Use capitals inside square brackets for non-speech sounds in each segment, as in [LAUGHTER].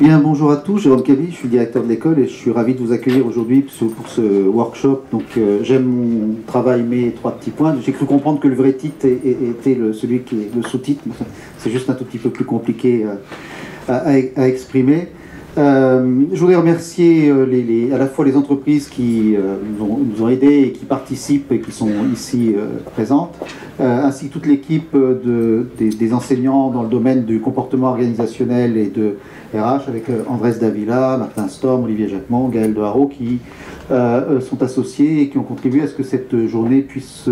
Bien, bonjour à tous, Jérôme Cabi, je suis directeur de l'école et je suis ravi de vous accueillir aujourd'hui pour ce workshop. Donc euh, j'aime mon travail, mes trois petits points. J'ai cru comprendre que le vrai titre était celui qui est le sous-titre, c'est juste un tout petit peu plus compliqué à, exprimer. Euh, je voudrais remercier les, à la fois les entreprises qui nous, ont, aidés et qui participent et qui sont ici présentes, ainsi que toute l'équipe des, enseignants dans le domaine du comportement organisationnel et de RH avec euh, Andrés Davila, Martin Storm, Olivier Jacquemont, Gaël Haro qui euh, euh, sont associés et qui ont contribué à ce que cette journée puisse,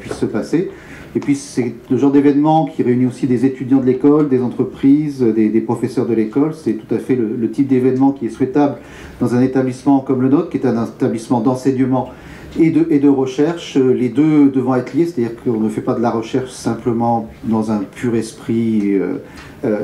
puisse se passer. Et puis c'est le genre d'événement qui réunit aussi des étudiants de l'école, des entreprises, des, professeurs de l'école. C'est tout à fait le, type d'événement qui est souhaitable dans un établissement comme le nôtre, qui est un établissement d'enseignement et de, et de recherche, les deux devant être liés, c'est-à-dire qu'on ne fait pas de la recherche simplement dans un pur esprit euh,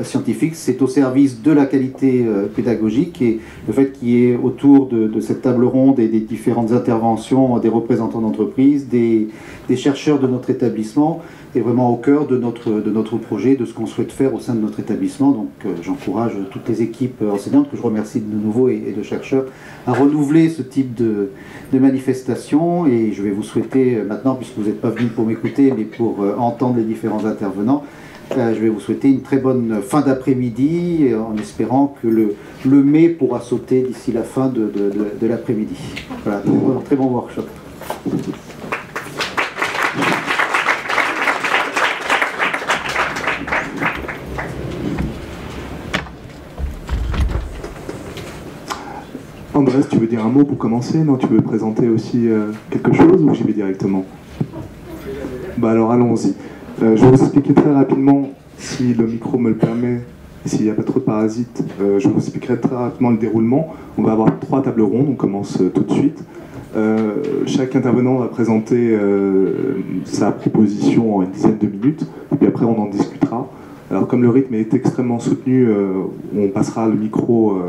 scientifique, c'est au service de la qualité euh, pédagogique et le fait qu'il y ait autour de, cette table ronde et des différentes interventions des représentants d'entreprise, des, chercheurs de notre établissement est vraiment au cœur de notre, de notre projet, de ce qu'on souhaite faire au sein de notre établissement. Donc euh, j'encourage toutes les équipes enseignantes, que je remercie de nouveau, et, de chercheurs, à renouveler ce type de, de manifestation. Et je vais vous souhaiter maintenant, puisque vous n'êtes pas venu pour m'écouter, mais pour entendre les différents intervenants, euh, je vais vous souhaiter une très bonne fin d'après-midi en espérant que le, le mai pourra sauter d'ici la fin de, l'après-midi. Voilà, un très bon workshop. Andrés, tu veux dire un mot pour commencer? Non, tu veux présenter aussi euh, quelque chose ou j'y vais directement? Bah alors allons-y. Euh, je vais vous expliquer très rapidement, si le micro me le permet, s'il n'y a pas trop de parasites, euh, je vous expliquerai très rapidement le déroulement. On va avoir trois tables rondes, on commence euh, tout de suite. chaque intervenant va présenter sa proposition en une dizaine de minutes, et puis après on en discutera. Alors comme le rythme est extrêmement soutenu, on passera le micro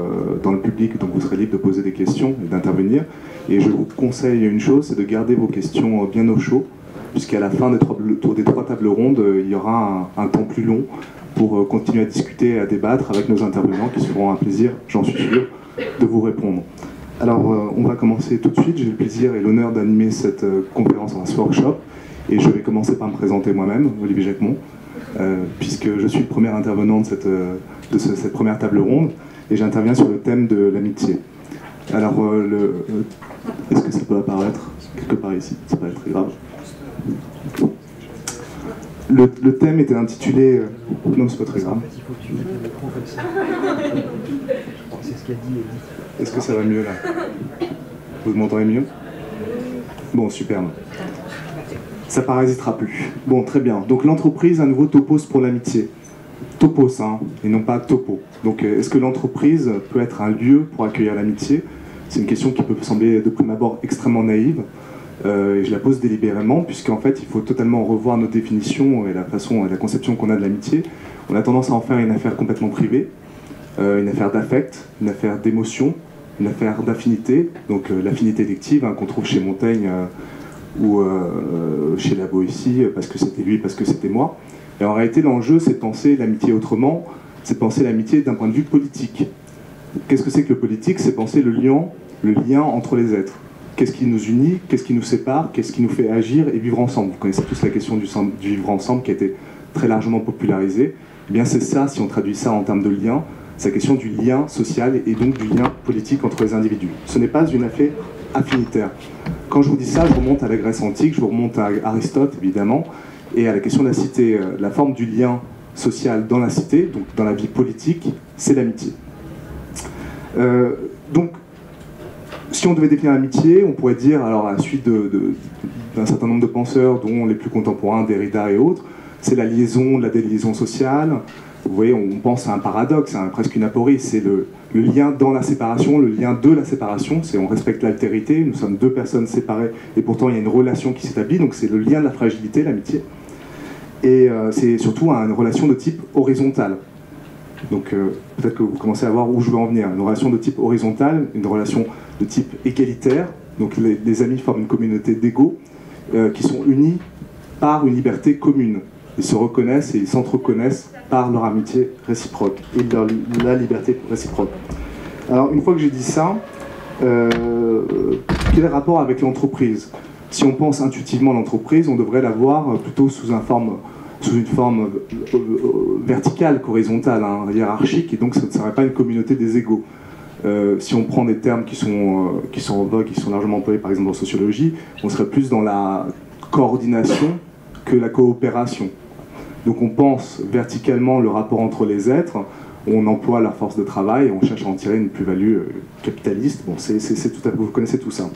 dans le public, donc vous serez libre de poser des questions et d'intervenir. Et je vous conseille une chose, c'est de garder vos questions bien au chaud puisqu'à la fin des trois, des trois tables rondes, euh, il y aura un, temps plus long pour euh, continuer à discuter et à débattre avec nos intervenants qui seront un plaisir, j'en suis sûr, de vous répondre. Alors, euh, on va commencer tout de suite. J'ai le plaisir et l'honneur d'animer cette conférence en ce workshop. Et je vais commencer par me présenter moi-même, Olivier Jacquemont, puisque je suis le premier intervenant de, cette, de cette première table ronde. Et j'interviens sur le thème de l'amitié. Alors, est-ce que ça peut apparaître quelque part ici? C'est pas très grave. Le, thème était intitulé. Euh, non, c'est pas très grave. Est-ce que ça va mieux là? Vous m'entendez mieux? Bon, superbe. Ça parasitera plus. Bon, très bien. Donc l'entreprise, à nouveau, topos pour l'amitié. Topos, hein, et non pas topo. Donc euh, est-ce que l'entreprise peut être un lieu pour accueillir l'amitié? C'est une question qui peut sembler de prime abord extrêmement naïve. Euh, et je la pose délibérément, puisqu'en fait, il faut totalement revoir nos définitions et la façon la conception qu'on a de l'amitié. On a tendance à en faire une affaire complètement privée, euh, une affaire d'affect, une affaire d'émotion, une affaire d'affinité, donc euh, l'affinité élective hein, qu'on trouve chez Montaigne ou chez Labo ici, parce que c'était lui, parce que c'était moi. Et en réalité, l'enjeu, c'est de penser l'amitié autrement, c'est de penser l'amitié d'un point de vue politique. Qu'est-ce que c'est que le politique? C'est penser le lien, le lien entre les êtres qu'est-ce qui nous unit, qu'est-ce qui nous sépare, qu'est-ce qui nous fait agir et vivre ensemble. Vous connaissez tous la question du, vivre ensemble qui a été très largement popularisée. Eh bien, c'est ça, si on traduit ça en termes de lien, c'est la question du lien social et donc du lien politique entre les individus. Ce n'est pas une affaire affinitaire. Quand je vous dis ça, je remonte à la Grèce antique, je vous remonte à Aristote, évidemment, et à la question de la cité. Euh, la forme du lien social dans la cité, donc dans la vie politique, c'est l'amitié. Euh, donc, si on devait définir l'amitié, on pourrait dire, alors à la suite d'un certain nombre de penseurs, dont les plus contemporains, Derrida et autres, c'est la liaison, la déliaison sociale. Vous voyez, on pense à un paradoxe, hein, presque une aporie, c'est le, lien dans la séparation, le lien de la séparation, c'est on respecte l'altérité, nous sommes deux personnes séparées et pourtant il y a une relation qui s'établit, donc c'est le lien de la fragilité, l'amitié. Et euh, c'est surtout une relation de type horizontal. Donc euh, peut-être que vous commencez à voir où je veux en venir. Une relation de type horizontal, une relation de type égalitaire. Donc les, amis forment une communauté d'égaux euh, qui sont unis par une liberté commune. Ils se reconnaissent et ils s'entreconnaissent par leur amitié réciproque et leur, la liberté réciproque. Alors, une fois que j'ai dit ça, euh, quel est le rapport avec l'entreprise? Si on pense intuitivement l'entreprise, on devrait la voir plutôt sous, une forme, sous une forme euh, verticale qu'horizontale, hein, hiérarchique, et donc ce ne serait pas une communauté des égaux. Euh, si on prend des termes qui sont, qui sont en qui sont largement employés par exemple en sociologie, on serait plus dans la coordination que la coopération. Donc on pense verticalement le rapport entre les êtres, on emploie la force de travail, on cherche à en tirer une plus-value euh, capitaliste. Bon, c'est, tout à, vous connaissez tout ça.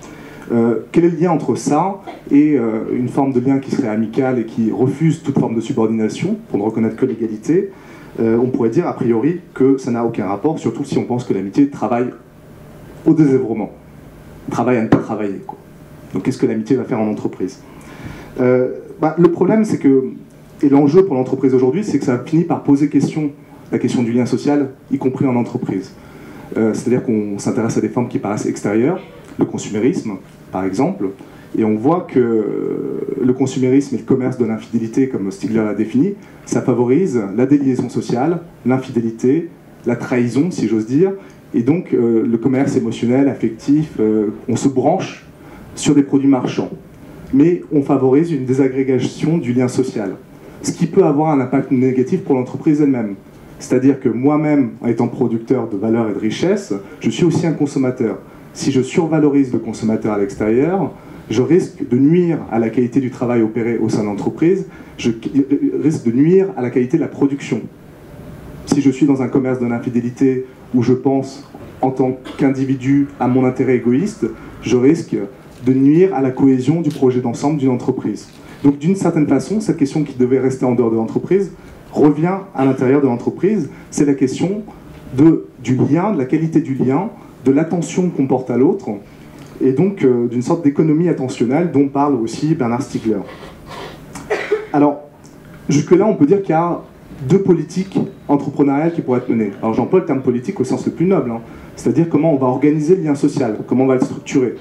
Euh, quel est le lien entre ça et euh, une forme de lien qui serait amical et qui refuse toute forme de subordination pour ne reconnaître que l'égalité On pourrait dire a priori que ça n'a aucun rapport, surtout si on pense que l'amitié travaille au désœuvrement, travaille à ne pas travailler. Donc qu'est-ce que l'amitié va faire en entreprise? Bah, Le problème, c'est que, et l'enjeu pour l'entreprise aujourd'hui, c'est que ça finit par poser question la question du lien social, y compris en entreprise. Euh, c'est-à-dire qu'on s'intéresse à des formes qui paraissent extérieures, le consumérisme par exemple, et on voit que le consumérisme et le commerce de l'infidélité, comme Stigler l'a défini, ça favorise la déliaison sociale, l'infidélité, la trahison, si j'ose dire, et donc euh, le commerce émotionnel, affectif, euh, on se branche sur des produits marchands. Mais on favorise une désagrégation du lien social, ce qui peut avoir un impact négatif pour l'entreprise elle-même. C'est-à-dire que moi-même, étant producteur de valeur et de richesse, je suis aussi un consommateur. Si je survalorise le consommateur à l'extérieur, je risque de nuire à la qualité du travail opéré au sein de l'entreprise, je risque de nuire à la qualité de la production. Si je suis dans un commerce de l'infidélité où je pense en tant qu'individu à mon intérêt égoïste, je risque de nuire à la cohésion du projet d'ensemble d'une entreprise. Donc d'une certaine façon, cette question qui devait rester en dehors de l'entreprise revient à l'intérieur de l'entreprise. C'est la question du lien, de la qualité du lien, de l'attention qu'on porte à l'autre, et donc euh, d'une sorte d'économie attentionnelle dont parle aussi Bernard Stiegler. Alors, jusque-là, on peut dire qu'il y a deux politiques entrepreneuriales qui pourraient être menées. Alors j'emploie le terme politique au sens le plus noble, hein. c'est-à-dire comment on va organiser le lien social, comment on va le structurer.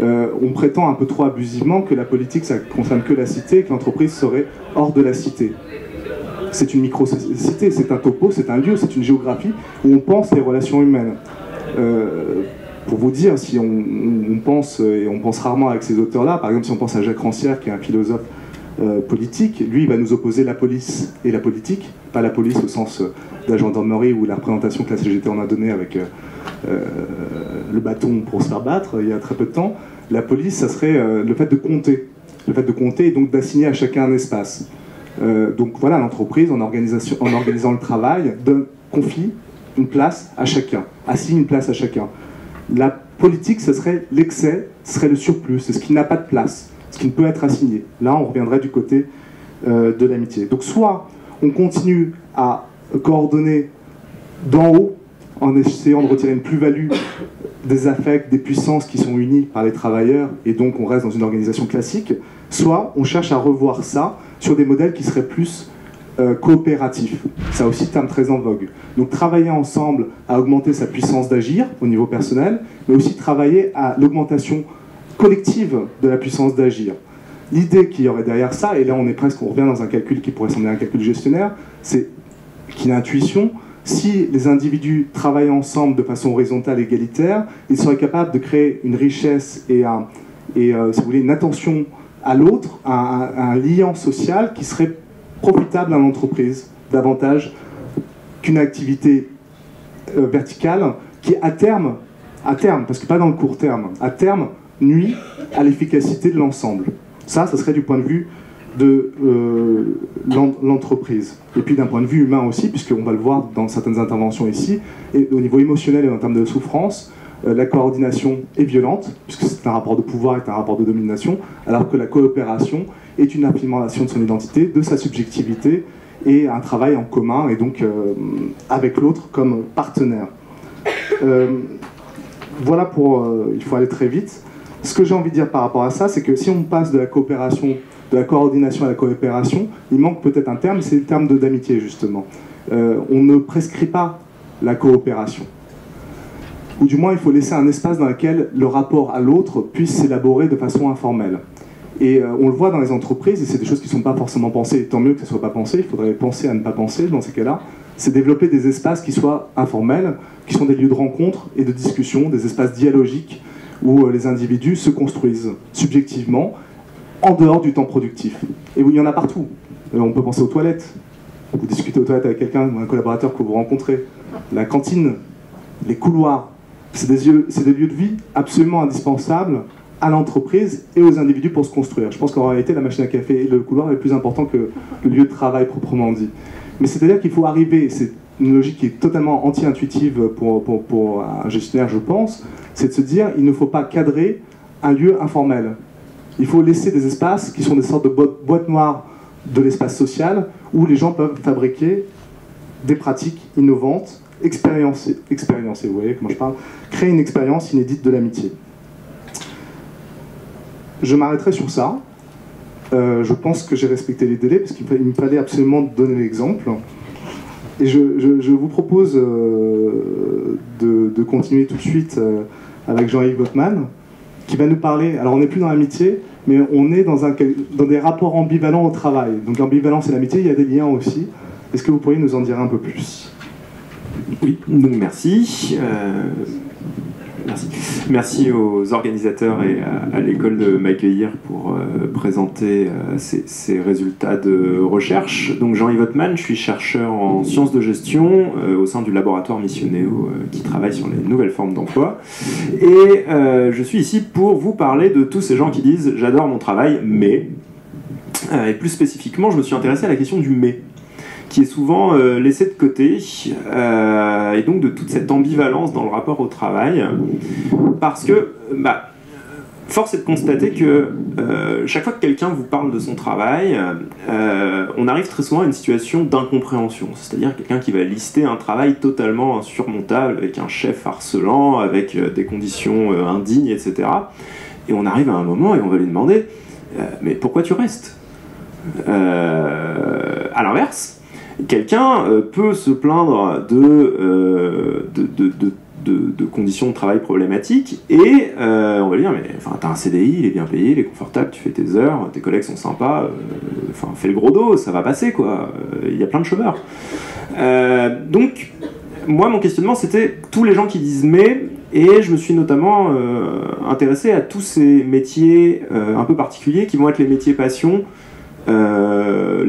Euh, on prétend un peu trop abusivement que la politique, ça concerne que la cité que l'entreprise serait hors de la cité c'est une micro-cité, c'est un topo, c'est un lieu, c'est une géographie où on pense les relations humaines. Euh, pour vous dire, si on, pense, et on pense rarement avec ces auteurs-là, par exemple si on pense à Jacques Rancière, qui est un philosophe euh, politique, lui il va nous opposer la police et la politique, pas la police au sens euh, de la gendarmerie ou la représentation que la CGT en a donnée avec le bâton pour se faire battre il y a très peu de temps. La police, ça serait le fait de compter, le fait de compter et donc d'assigner à chacun un espace. Euh, donc voilà, l'entreprise, en, en organisant le travail, donne, confie une place à chacun, assigne une place à chacun. La politique, ce serait l'excès, ce serait le surplus, c'est ce qui n'a pas de place, ce qui ne peut être assigné. Là, on reviendrait du côté euh, de l'amitié. Donc soit on continue à coordonner d'en haut en essayant de retirer une plus-value des affects, des puissances qui sont unies par les travailleurs, et donc on reste dans une organisation classique, soit on cherche à revoir ça sur des modèles qui seraient plus euh, coopératifs. Ça aussi, terme très en vogue. Donc travailler ensemble à augmenter sa puissance d'agir au niveau personnel, mais aussi travailler à l'augmentation collective de la puissance d'agir. L'idée qu'il y aurait derrière ça, et là on est presque, on revient dans un calcul qui pourrait sembler un calcul gestionnaire, c'est qu'une intuition, si les individus travaillent ensemble de façon horizontale et égalitaire, ils seraient capables de créer une richesse et, un, et euh, si vous voulez, une attention à l'autre, un, lien social qui serait profitable à l'entreprise davantage qu'une activité euh, verticale qui à terme, à terme, parce que pas dans le court terme, à terme nuit à l'efficacité de l'ensemble. Ça, ça serait du point de vue de euh, l'entreprise. Et puis d'un point de vue humain aussi, puisqu'on va le voir dans certaines interventions ici, et au niveau émotionnel et en termes de souffrance, euh, la coordination est violente, puisque c'est un rapport de pouvoir et un rapport de domination, alors que la coopération est une implémentation de son identité, de sa subjectivité, et un travail en commun, et donc euh, avec l'autre comme partenaire. Euh, voilà pour... il faut aller très vite. Ce que j'ai envie de dire par rapport à ça, c'est que si on passe de la coopération, de la coordination à la coopération, il manque peut-être un terme, c'est le terme d'amitié justement. on ne prescrit pas la coopération ou du moins il faut laisser un espace dans lequel le rapport à l'autre puisse s'élaborer de façon informelle. Et on le voit dans les entreprises, et c'est des choses qui ne sont pas forcément pensées. Tant mieux que ça ne soit pas pensé, il faudrait penser à ne pas penser dans ces cas-là. C'est développer des espaces qui soient informels, qui sont des lieux de rencontre et de discussion, des espaces dialogiques où les individus se construisent subjectivement en dehors du temps productif. Et où il y en a partout. On peut penser aux toilettes. Vous discutez aux toilettes avec quelqu'un, un collaborateur que vous rencontrez. La cantine, les couloirs. C'est des, des, lieux de vie absolument indispensables à l'entreprise et aux individus pour se construire. Je pense qu'en réalité, la machine à café et le couloir est plus important que le lieu de travail proprement dit. Mais c'est-à-dire qu'il faut arriver, c'est une logique qui est totalement anti-intuitive pour, pour, un gestionnaire, je pense, c'est de se dire il ne faut pas cadrer un lieu informel. Il faut laisser des espaces qui sont des sortes de boîtes noires de l'espace social où les gens peuvent fabriquer des pratiques innovantes, expériencer, expériencer vous voyez comment je parle, créer une expérience inédite de l'amitié. Je m'arrêterai sur ça. Euh, je pense que j'ai respecté les délais parce qu'il me fallait absolument donner l'exemple. Et je, vous propose euh, de, continuer tout de suite euh, avec Jean-Yves Gottman, qui va nous parler. Alors, on n'est plus dans l'amitié, mais on est dans des rapports ambivalents au travail. Donc, l'ambivalence et l'amitié, il y a des liens aussi. Est-ce que vous pourriez nous en dire un peu plus? Oui, donc merci. Merci. Merci aux organisateurs et à, l'école de m'accueillir pour euh, présenter euh, ces, résultats de recherche. Donc Jean-Yves Ottman, je suis chercheur en sciences de gestion euh, au sein du laboratoire Missionéo qui travaille sur les nouvelles formes d'emploi. Et je suis ici pour vous parler de tous ces gens qui disent j'adore mon travail, mais... et plus spécifiquement, je me suis intéressé à la question du mais qui est souvent euh, laissé de côté, euh, et donc de toute cette ambivalence dans le rapport au travail, parce que bah, force est de constater que euh, chaque fois que quelqu'un vous parle de son travail, on arrive très souvent à une situation d'incompréhension, c'est-à-dire quelqu'un qui va lister un travail totalement insurmontable, avec un chef harcelant, avec des conditions indignes, etc. Et on arrive à un moment et on va lui demander, mais pourquoi tu restes? À l'inverse, quelqu'un euh, peut se plaindre euh, de, de, conditions de travail problématiques et euh, on va dire mais enfin t'as un CDI il est bien payé il est confortable tu fais tes heures tes collègues sont sympas enfin fais le gros dos ça va passer quoi. Il y a plein de chômeurs. Donc moi mon questionnement c'était tous les gens qui disent mais et je me suis notamment intéressé à tous ces métiers un peu particuliers qui vont être les métiers passion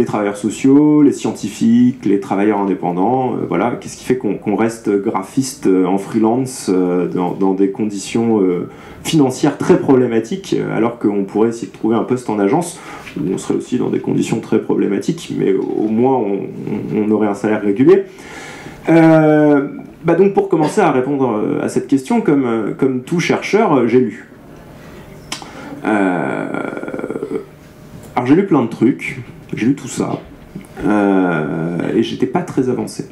les travailleurs sociaux, les scientifiques, les travailleurs indépendants. Euh, voilà, qu'est-ce qui fait qu'on reste graphiste euh, en freelance dans, des conditions financières très problématiques, alors qu'on pourrait essayer de trouver un poste en agence où on serait aussi dans des conditions très problématiques, mais au moins on, aurait un salaire régulier. bah donc pour commencer à répondre à cette question, comme, comme tout chercheur, j'ai lu. Alors j'ai lu plein de trucs, j'ai lu tout ça, euh, et j'étais pas très avancé.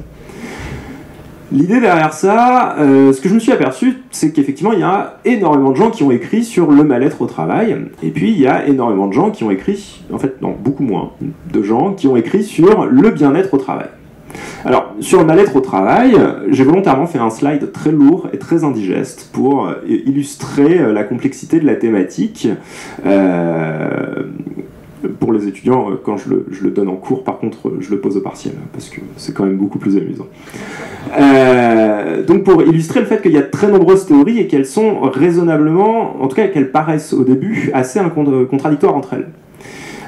L'idée derrière ça, euh, ce que je me suis aperçu, c'est qu'effectivement, il y a énormément de gens qui ont écrit sur le mal-être au travail, et puis il y a énormément de gens qui ont écrit, en fait, non, beaucoup moins, de gens qui ont écrit sur le bien-être au travail. Alors, sur le mal-être au travail, j'ai volontairement fait un slide très lourd et très indigeste pour euh, illustrer la complexité de la thématique. Pour les étudiants, euh, quand je le, donne en cours, par contre, euh, je le pose au partiel, parce que c'est quand même beaucoup plus amusant. Euh, donc pour illustrer le fait qu'il y a très nombreuses théories et qu'elles sont raisonnablement, en tout cas qu'elles paraissent au début assez contradictoires entre elles.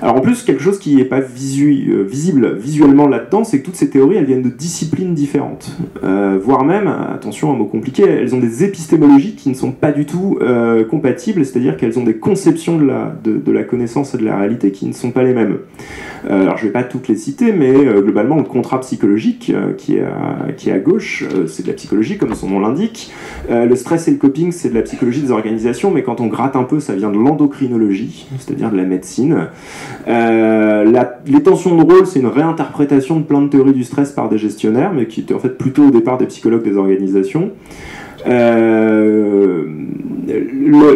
Alors en plus, quelque chose qui n'est pas euh, visible visuellement là-dedans, c'est que toutes ces théories, elles viennent de disciplines différentes. Euh, voire même, attention, un mot compliqué, elles ont des épistémologies qui ne sont pas du tout euh, compatibles, c'est-à-dire qu'elles ont des conceptions de la, de, la connaissance et de la réalité qui ne sont pas les mêmes. alors je ne vais pas toutes les citer, mais globalement, le contrat psychologique qui, est à, qui est à gauche, c'est de la psychologie, comme son nom l'indique. le stress et le coping, c'est de la psychologie des organisations, mais quand on gratte un peu, ça vient de l'endocrinologie, c'est-à-dire de la médecine. Euh, les tensions de rôle, c'est une réinterprétation de plein de théories du stress par des gestionnaires, mais qui était en fait plutôt au départ des psychologues des organisations. Euh,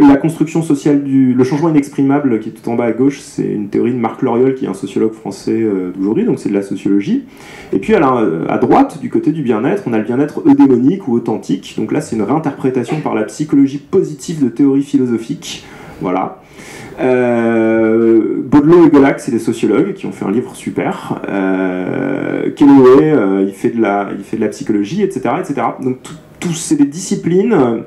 la construction sociale du le changement inexprimable qui est tout en bas à gauche, c'est une théorie de Marc Loriol qui est un sociologue français euh, d'aujourd'hui, donc c'est de la sociologie. Et puis à, à droite, du côté du bien-être, on a le bien-être eudémonique ou authentique. Donc là, c'est une réinterprétation par la psychologie positive de théories philosophiques Voilà. Euh, Baudelot et Golac, c'est des sociologues qui ont fait un livre super. Euh, euh, il, fait de la, psychologie, etc. etc. Donc, tous c'est des disciplines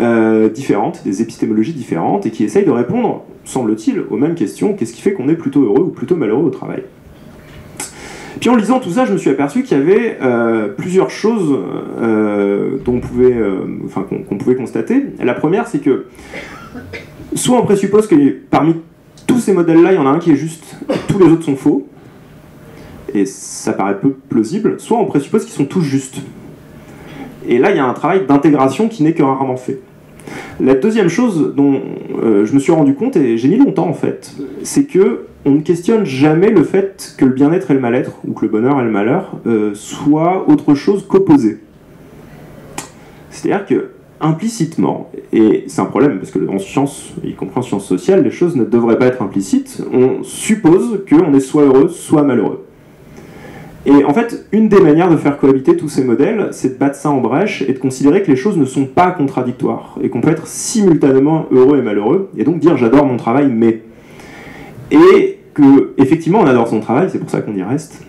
euh, différentes, des épistémologies différentes, et qui essayent de répondre, semble-t-il, aux mêmes questions. Qu'est-ce qui fait qu'on est plutôt heureux ou plutôt malheureux au travail? Puis en lisant tout ça, je me suis aperçu qu'il y avait plusieurs choses qu'on pouvait constater. La première, c'est que soit on présuppose que parmi tous ces modèles-là, il y en a un qui est juste, tous les autres sont faux, et ça paraît peu plausible, soit on présuppose qu'ils sont tous justes. Et là, il y a un travail d'intégration qui n'est que rarement fait. La deuxième chose dont euh, je me suis rendu compte, et j'ai mis longtemps en fait, c'est que on ne questionne jamais le fait que le bien-être et le mal-être, ou que le bonheur et le malheur, euh, soient autre chose qu'opposés. C'est-à-dire que implicitement, et c'est un problème parce que en sciences, y compris en sciences sociales, les choses ne devraient pas être implicites, on suppose qu'on est soit heureux, soit malheureux. Et en fait, une des manières de faire cohabiter tous ces modèles, c'est de battre ça en brèche et de considérer que les choses ne sont pas contradictoires et qu'on peut être simultanément heureux et malheureux, et donc dire j'adore mon travail, mais. Et que, effectivement, on adore son travail, c'est pour ça qu'on y reste,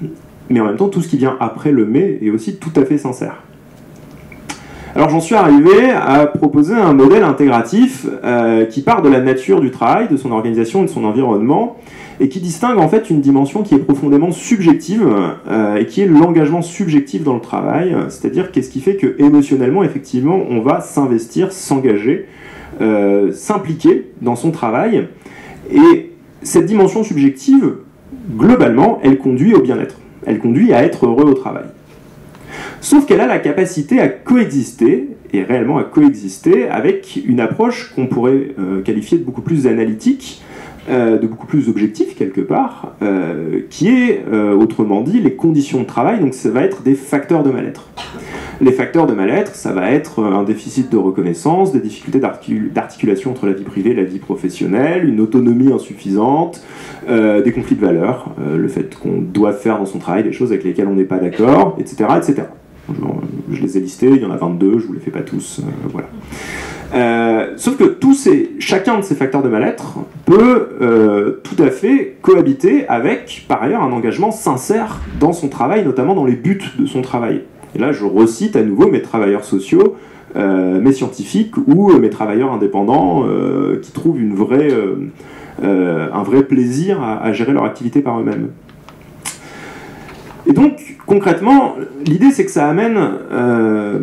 mais en même temps, tout ce qui vient après le mais est aussi tout à fait sincère. Alors j'en suis arrivé à proposer un modèle intégratif euh, qui part de la nature du travail, de son organisation et de son environnement, et qui distingue en fait une dimension qui est profondément subjective, euh, et qui est l'engagement subjectif dans le travail, c'est-à-dire qu'est-ce qui fait que émotionnellement, effectivement, on va s'investir, s'engager, euh, s'impliquer dans son travail. Et cette dimension subjective, globalement, elle conduit au bien-être. Elle conduit à être heureux au travail. Sauf qu'elle a la capacité à coexister, et réellement à coexister, avec une approche qu'on pourrait euh, qualifier de beaucoup plus analytique, de beaucoup plus objectif quelque part, euh, qui est, autrement dit, les conditions de travail, donc ça va être des facteurs de mal-être. Les facteurs de mal-être, ça va être un déficit de reconnaissance, des difficultés d'articulation entre la vie privée et la vie professionnelle, une autonomie insuffisante, des conflits de valeurs, le fait qu'on doit faire dans son travail des choses avec lesquelles on n'est pas d'accord, etc., etc. Je, les ai listés, il y en a 22, je vous les fais pas tous. Euh, voilà. Euh, sauf que tous ces, chacun de ces facteurs de mal-être peut euh, tout à fait cohabiter avec, par ailleurs, un engagement sincère dans son travail, notamment dans les buts de son travail. Et là, je recite à nouveau mes travailleurs sociaux, mes scientifiques ou mes travailleurs indépendants qui trouvent une vraie, un vrai plaisir à gérer leur activité par eux-mêmes. Et donc, concrètement, l'idée c'est que ça amène, euh,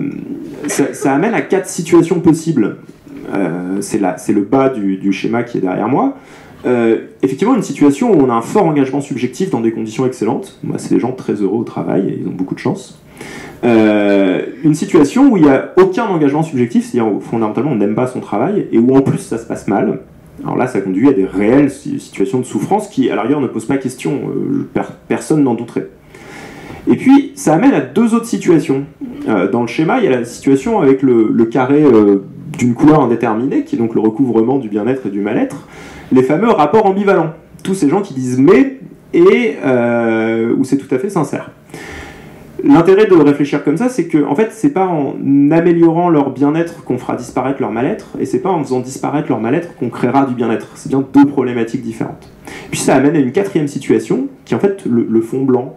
ça, amène à quatre situations possibles. Euh, c'est le bas du, schéma qui est derrière moi. Euh, effectivement, une situation où on a un fort engagement subjectif dans des conditions excellentes. Moi, c'est des gens très heureux au travail ils ont beaucoup de chance. une situation où il n'y a aucun engagement subjectif, c'est-à-dire fondamentalement on n'aime pas son travail et où en plus ça se passe mal. Alors là, ça conduit à des réelles situations de souffrance qui, à l'arrière, ne posent pas question. personne n'en douterait. Et puis, ça amène à deux autres situations. Euh, dans le schéma, il y a la situation avec le, carré euh, d'une couleur indéterminée, qui est donc le recouvrement du bien-être et du mal-être, les fameux rapports ambivalents. Tous ces gens qui disent mais et euh, où c'est tout à fait sincère. L'intérêt de réfléchir comme ça, c'est que en fait, c'est pas en améliorant leur bien-être qu'on fera disparaître leur mal-être, et c'est pas en faisant disparaître leur mal-être qu'on créera du bien-être. C'est bien deux problématiques différentes. Puis ça amène à une quatrième situation, qui est en fait le fond blanc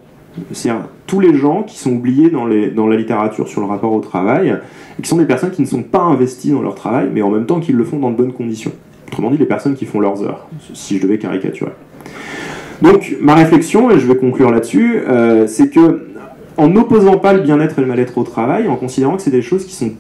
c'est-à-dire tous les gens qui sont oubliés dans, la littérature sur le rapport au travail, et qui sont des personnes qui ne sont pas investies dans leur travail, mais en même temps qui le font dans de bonnes conditions. Autrement dit, les personnes qui font leurs heures, si je devais caricaturer. Donc, ma réflexion, et je vais conclure là-dessus, euh, c'est que en n'opposant pas le bien-être et le mal-être au travail, en considérant que c'est des choses qui sont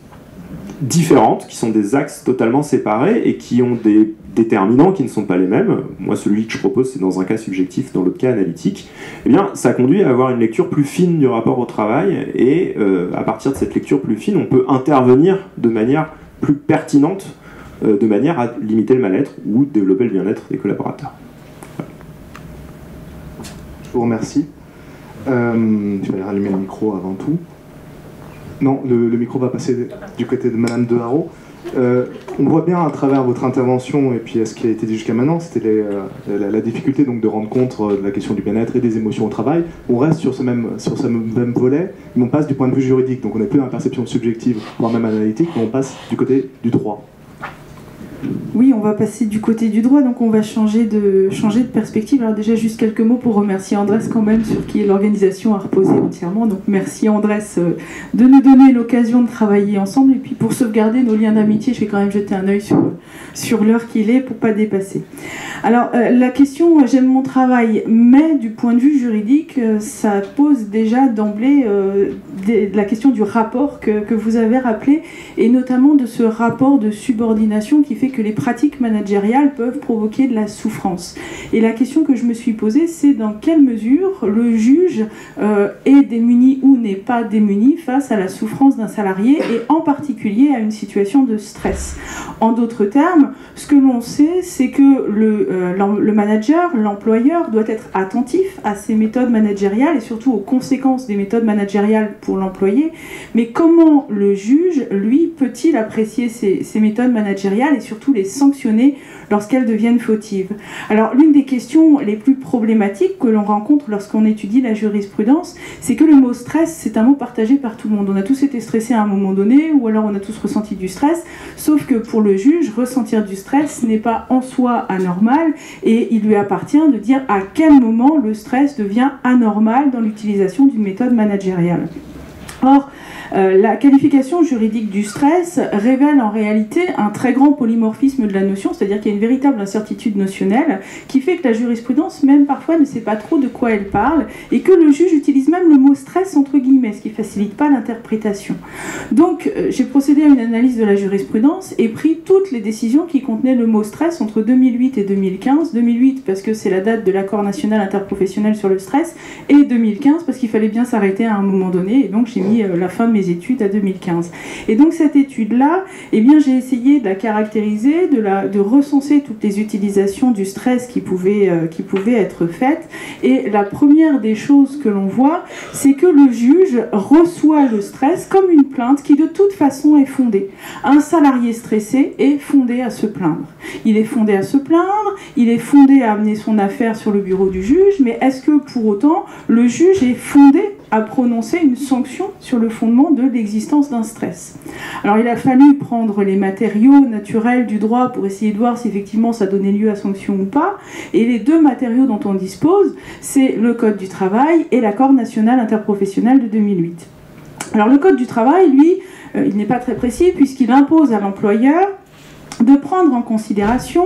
différentes, qui sont des axes totalement séparés et qui ont des déterminants qui ne sont pas les mêmes, moi celui que je propose c'est dans un cas subjectif, dans l'autre cas analytique, eh bien ça conduit à avoir une lecture plus fine du rapport au travail et euh, à partir de cette lecture plus fine on peut intervenir de manière plus pertinente euh, de manière à limiter le mal-être ou développer le bien-être des collaborateurs. Je vous remercie. Euh, je vais rallumer le micro avant tout. Non, le, micro va passer du côté de Madame de Haro. Euh, on voit bien à travers votre intervention et puis à ce qui a été dit jusqu'à maintenant, c'était euh, la, difficulté donc de rendre compte euh, de la question du bien-être et des émotions au travail. On reste sur ce même, sur ce même volet, mais on passe du point de vue juridique. Donc on n'est plus dans la perception subjective, voire même analytique, mais on passe du côté du droit. Oui, on va passer du côté du droit, donc on va changer de, perspective. Alors déjà, juste quelques mots pour remercier Andrés quand même, sur qui l'organisation a reposé entièrement. Donc merci Andrés euh, de nous donner l'occasion de travailler ensemble. Et puis pour sauvegarder nos liens d'amitié, je vais quand même jeter un œil sur, l'heure qu'il est pour pas dépasser. Alors euh, la question, j'aime mon travail, mais du point de vue juridique, euh, ça pose déjà d'emblée la question du rapport que, que vous avez rappelé, et notamment de ce rapport de subordination qui fait que les pratiques managériales peuvent provoquer de la souffrance. Et la question que je me suis posée, c'est dans quelle mesure le juge euh, est démuni ou n'est pas démuni face à la souffrance d'un salarié et en particulier à une situation de stress. En d'autres termes, ce que l'on sait, c'est que le, euh, le manager, l'employeur, doit être attentif à ces méthodes managériales et surtout aux conséquences des méthodes managériales pour l'employé. Mais comment le juge, lui, peut-il apprécier ces, ces méthodes managériales et surtout les sanctionner lorsqu'elles deviennent fautives. Alors l'une des questions les plus problématiques que l'on rencontre lorsqu'on étudie la jurisprudence, c'est que le mot stress, c'est un mot partagé par tout le monde. On a tous été stressés à un moment donné, ou alors on a tous ressenti du stress, sauf que pour le juge, ressentir du stress n'est pas en soi anormal, et il lui appartient de dire à quel moment le stress devient anormal dans l'utilisation d'une méthode managériale. Or, la qualification juridique du stress révèle en réalité un très grand polymorphisme de la notion, c'est-à-dire qu'il y a une véritable incertitude notionnelle qui fait que la jurisprudence, même parfois, ne sait pas trop de quoi elle parle et que le juge utilise même le mot stress entre guillemets, ce qui facilite pas l'interprétation. Donc, euh, j'ai procédé à une analyse de la jurisprudence et pris toutes les décisions qui contenaient le mot stress entre 2008 et 2015. 2008 parce que c'est la date de l'accord national interprofessionnel sur le stress et 2015 parce qu'il fallait bien s'arrêter à un moment donné et donc j'ai mis euh, la fin études à 2015. Et donc cette étude-là, eh bien j'ai essayé de la caractériser, de, recenser toutes les utilisations du stress qui pouvaient, euh, qui pouvaient être faites. Et la première des choses que l'on voit, c'est que le juge reçoit le stress comme une plainte qui de toute façon est fondée. Un salarié stressé est fondé à se plaindre. Il est fondé à se plaindre, il est fondé à amener son affaire sur le bureau du juge, mais est-ce que pour autant le juge est fondé à prononcer une sanction sur le fondement de l'existence d'un stress. Alors il a fallu prendre les matériaux naturels du droit pour essayer de voir si effectivement ça donnait lieu à sanction ou pas. Et les deux matériaux dont on dispose, c'est le Code du travail et l'accord national interprofessionnel de 2008. Alors le Code du travail, lui, euh, il n'est pas très précis puisqu'il impose à l'employeur de prendre en considération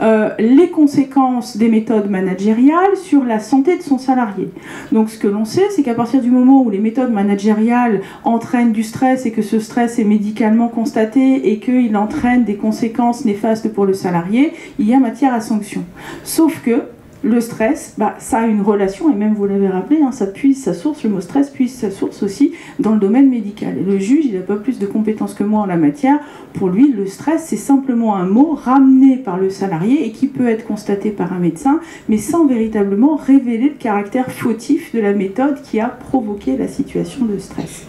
euh, les conséquences des méthodes managériales sur la santé de son salarié. Donc ce que l'on sait, c'est qu'à partir du moment où les méthodes managériales entraînent du stress et que ce stress est médicalement constaté et qu'il entraîne des conséquences néfastes pour le salarié, il y a matière à sanction. Sauf que le stress, bah, ça a une relation, et même vous l'avez rappelé, hein, ça puise sa source, le mot stress puise sa source aussi dans le domaine médical. Le juge, il n'a pas plus de compétences que moi en la matière. Pour lui, le stress, c'est simplement un mot ramené par le salarié et qui peut être constaté par un médecin, mais sans véritablement révéler le caractère fautif de la méthode qui a provoqué la situation de stress.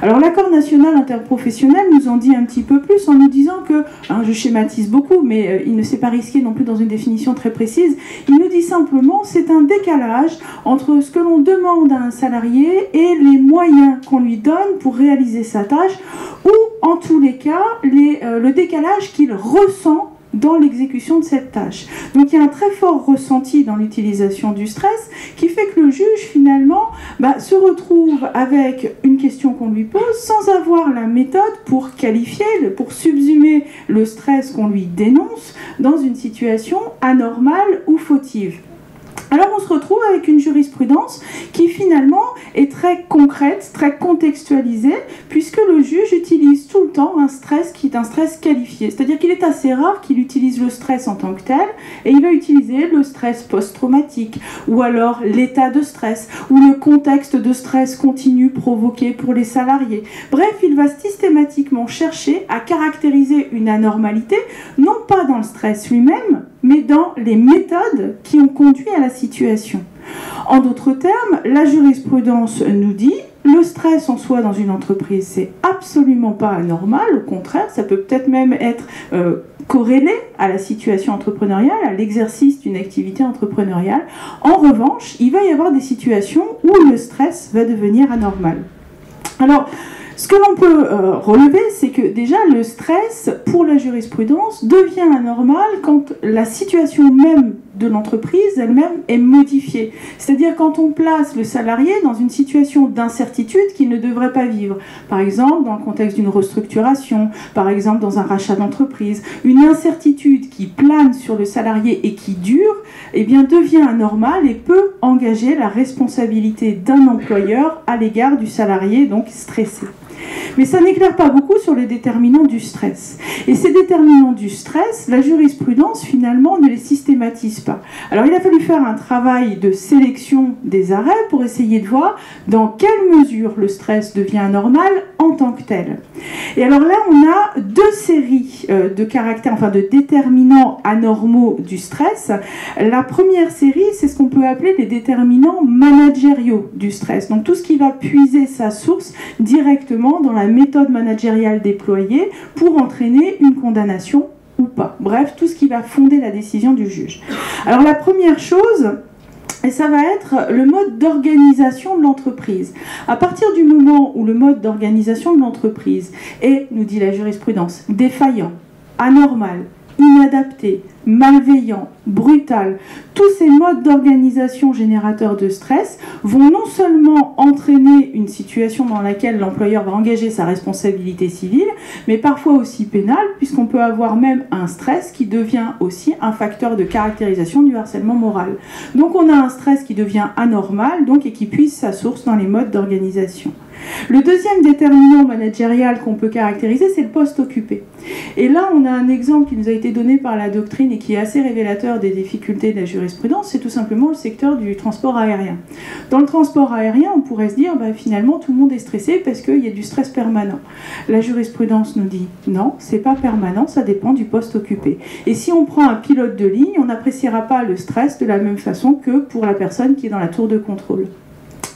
Alors l'accord national interprofessionnel nous en dit un petit peu plus en nous disant que, hein, je schématise beaucoup, mais euh, il ne s'est pas risqué non plus dans une définition très précise, il nous dit simplement c'est un décalage entre ce que l'on demande à un salarié et les moyens qu'on lui donne pour réaliser sa tâche, ou en tous les cas euh, le décalage qu'il ressent dans l'exécution de cette tâche. Donc il y a un très fort ressenti dans l'utilisation du stress qui fait que le juge finalement bah, se retrouve avec une question qu'on lui pose sans avoir la méthode pour qualifier, pour subsumer le stress qu'on lui dénonce dans une situation anormale ou fautive. Alors on se retrouve avec une jurisprudence qui finalement est très concrète, très contextualisée, puisque le juge utilise tout le temps un stress qui est un stress qualifié. C'est-à-dire qu'il est assez rare qu'il utilise le stress en tant que tel, et il va utiliser le stress post-traumatique, ou alors l'état de stress, ou le contexte de stress continu provoqué pour les salariés. Bref, il va systématiquement chercher à caractériser une anormalité, non pas dans le stress lui-même, mais dans les méthodes qui ont conduit à la situation. En d'autres termes, la jurisprudence nous dit le stress en soi dans une entreprise, c'est absolument pas anormal, au contraire, ça peut peut-être même être euh, corrélé à la situation entrepreneuriale, à l'exercice d'une activité entrepreneuriale. En revanche, il va y avoir des situations où le stress va devenir anormal. Alors, Ce que l'on peut euh, relever, c'est que déjà le stress, pour la jurisprudence, devient anormal quand la situation même de l'entreprise elle-même est modifiée. C'est-à-dire quand on place le salarié dans une situation d'incertitude qu'il ne devrait pas vivre. Par exemple, dans le contexte d'une restructuration, par exemple dans un rachat d'entreprise, une incertitude qui plane sur le salarié et qui dure, eh bien devient anormale et peut engager la responsabilité d'un employeur à l'égard du salarié donc stressé. Mais ça n'éclaire pas beaucoup sur les déterminants du stress. Et ces déterminants du stress, la jurisprudence finalement ne les systématise pas. Alors il a fallu faire un travail de sélection des arrêts pour essayer de voir dans quelle mesure le stress devient anormal en tant que tel. Et alors là, on a deux séries euh, de caractères, enfin de déterminants anormaux du stress. La première série, c'est ce qu'on peut appeler les déterminants managériaux du stress. Donc tout ce qui va puiser sa source directement dans la méthode managériale déployée pour entraîner une condamnation ou pas. Bref, tout ce qui va fonder la décision du juge. Alors la première chose, et ça va être le mode d'organisation de l'entreprise. À partir du moment où le mode d'organisation de l'entreprise est, nous dit la jurisprudence, défaillant, anormal, inadapté, malveillant, brutal, tous ces modes d'organisation générateurs de stress vont non seulement entraîner une situation dans laquelle l'employeur va engager sa responsabilité civile, mais parfois aussi pénale, puisqu'on peut avoir même un stress qui devient aussi un facteur de caractérisation du harcèlement moral. Donc on a un stress qui devient anormal donc, et qui puise sa source dans les modes d'organisation. Le deuxième déterminant managérial qu'on peut caractériser, c'est le poste occupé. Et là, on a un exemple qui nous a été donné par la doctrine et qui est assez révélateur des difficultés de la jurisprudence, c'est tout simplement le secteur du transport aérien. Dans le transport aérien, on pourrait se dire, bah, finalement, tout le monde est stressé parce qu'il y a du stress permanent. La jurisprudence nous dit, non, c'est pas permanent, ça dépend du poste occupé. Et si on prend un pilote de ligne, on n'appréciera pas le stress de la même façon que pour la personne qui est dans la tour de contrôle.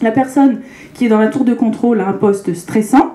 La personne qui est dans la tour de contrôle a un poste stressant,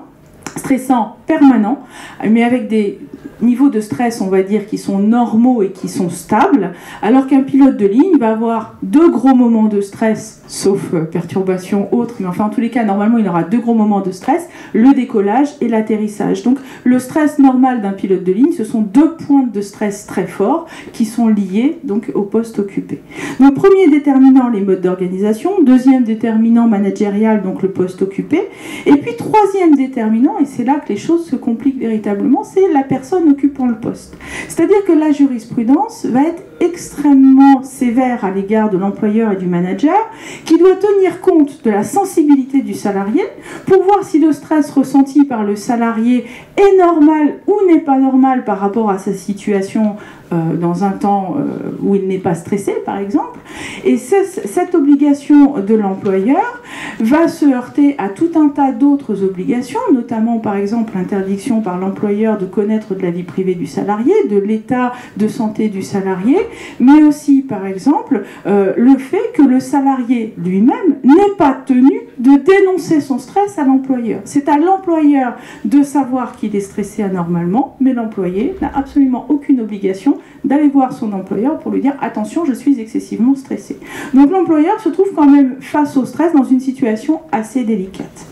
stressant permanent, mais avec des niveaux de stress, on va dire, qui sont normaux et qui sont stables, alors qu'un pilote de ligne va avoir deux gros moments de stress, sauf euh, perturbation autre, mais enfin en tous les cas, normalement, il aura deux gros moments de stress, le décollage et l'atterrissage. Donc le stress normal d'un pilote de ligne, ce sont deux points de stress très forts qui sont liés donc au poste occupé. Donc premier déterminant, les modes d'organisation, deuxième déterminant managérial, donc le poste occupé, et puis troisième déterminant, et c'est là que les choses se compliquent véritablement, c'est la personne occupant le poste. C'est-à-dire que la jurisprudence va être extrêmement sévère à l'égard de l'employeur et du manager, qui doit tenir compte de la sensibilité du salarié pour voir si le stress ressenti par le salarié est normal ou n'est pas normal par rapport à sa situation euh, dans un temps euh, où il n'est pas stressé, par exemple. Et cette obligation de l'employeur va se heurter à tout un tas d'autres obligations, notamment par exemple l'interdiction par l'employeur de connaître de la vie privée du salarié, de l'état de santé du salarié, mais aussi par exemple euh, le fait que le salarié lui-même n'est pas tenu de dénoncer son stress à l'employeur. C'est à l'employeur de savoir qu'il est stressé anormalement, mais l'employé n'a absolument aucune obligation d'aller voir son employeur pour lui dire attention, je suis excessivement stressé. Donc l'employeur se trouve quand même face au stress dans une situation assez délicate.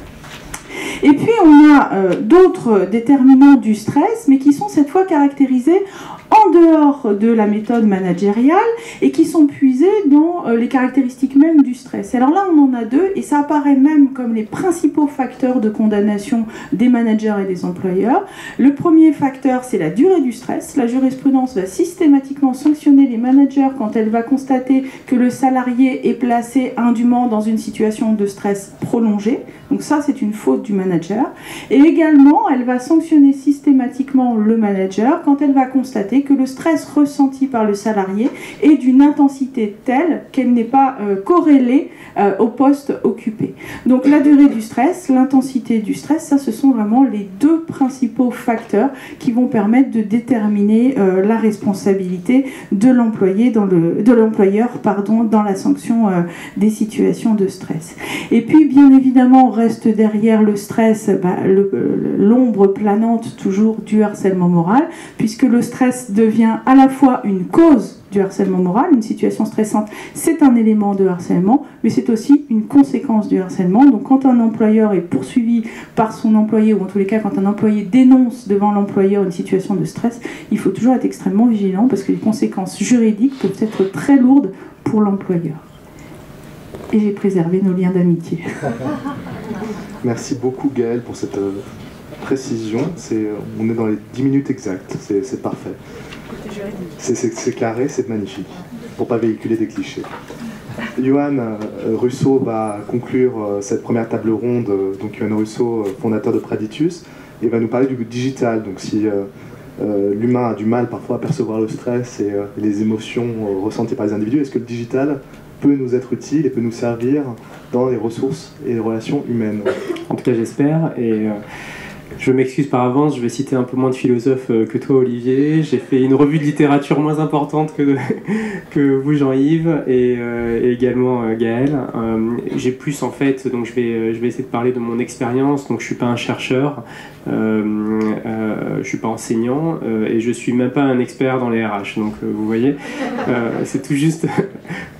Et puis on a euh, d'autres déterminants du stress, mais qui sont cette fois caractérisés en dehors de la méthode managériale et qui sont puisés dans euh, les caractéristiques mêmes du stress. Alors là, on en a deux et ça apparaît même comme les principaux facteurs de condamnation des managers et des employeurs. Le premier facteur, c'est la durée du stress. La jurisprudence va systématiquement sanctionner les managers quand elle va constater que le salarié est placé indûment dans une situation de stress prolongé. Donc ça, c'est une faute du manager. Et également, elle va sanctionner systématiquement le manager quand elle va constater que le stress ressenti par le salarié est d'une intensité telle qu'elle n'est pas euh, corrélée euh, au poste occupé. Donc la durée du stress, l'intensité du stress, ça ce sont vraiment les deux principaux facteurs qui vont permettre de déterminer euh, la responsabilité de l'employé dans le de l'employeur pardon dans la sanction des situations de stress. Et puis bien évidemment reste derrière le stress bah, l'ombre planante toujours du harcèlement moral puisque le stress devient à la fois une cause du harcèlement moral, une situation stressante, c'est un élément de harcèlement, mais c'est aussi une conséquence du harcèlement. Donc quand un employeur est poursuivi par son employé, ou en tous les cas quand un employé dénonce devant l'employeur une situation de stress, il faut toujours être extrêmement vigilant parce que les conséquences juridiques peuvent être très lourdes pour l'employeur. Et j'ai préservé nos liens d'amitié. [LAUGHS] Merci beaucoup Gaël pour cette euh, précision. C'est, on est dans les 10 minutes exactes, c'est parfait. C'est carré, c'est magnifique, pour pas véhiculer des clichés. Johan euh, Russo va conclure euh, cette première table ronde, euh, donc Johan Russo, fondateur de Praditus, et va nous parler du digital. Donc si l'humain a du mal parfois à percevoir le stress et les émotions ressenties par les individus, est-ce que le digital peut nous être utile et peut nous servir dans les ressources et les relations humaines? En tout cas j'espère, et je m'excuse par avance, je vais citer un peu moins de philosophes euh, que toi, Olivier. J'ai fait une revue de littérature moins importante que, [LAUGHS] que vous, Jean-Yves, et, euh, également euh, Gaël. J'ai plus, en fait, donc je vais, essayer de parler de mon expérience. Donc, je suis pas un chercheur, je suis pas enseignant, et je suis même pas un expert dans les RH. Donc, vous voyez, c'est tout juste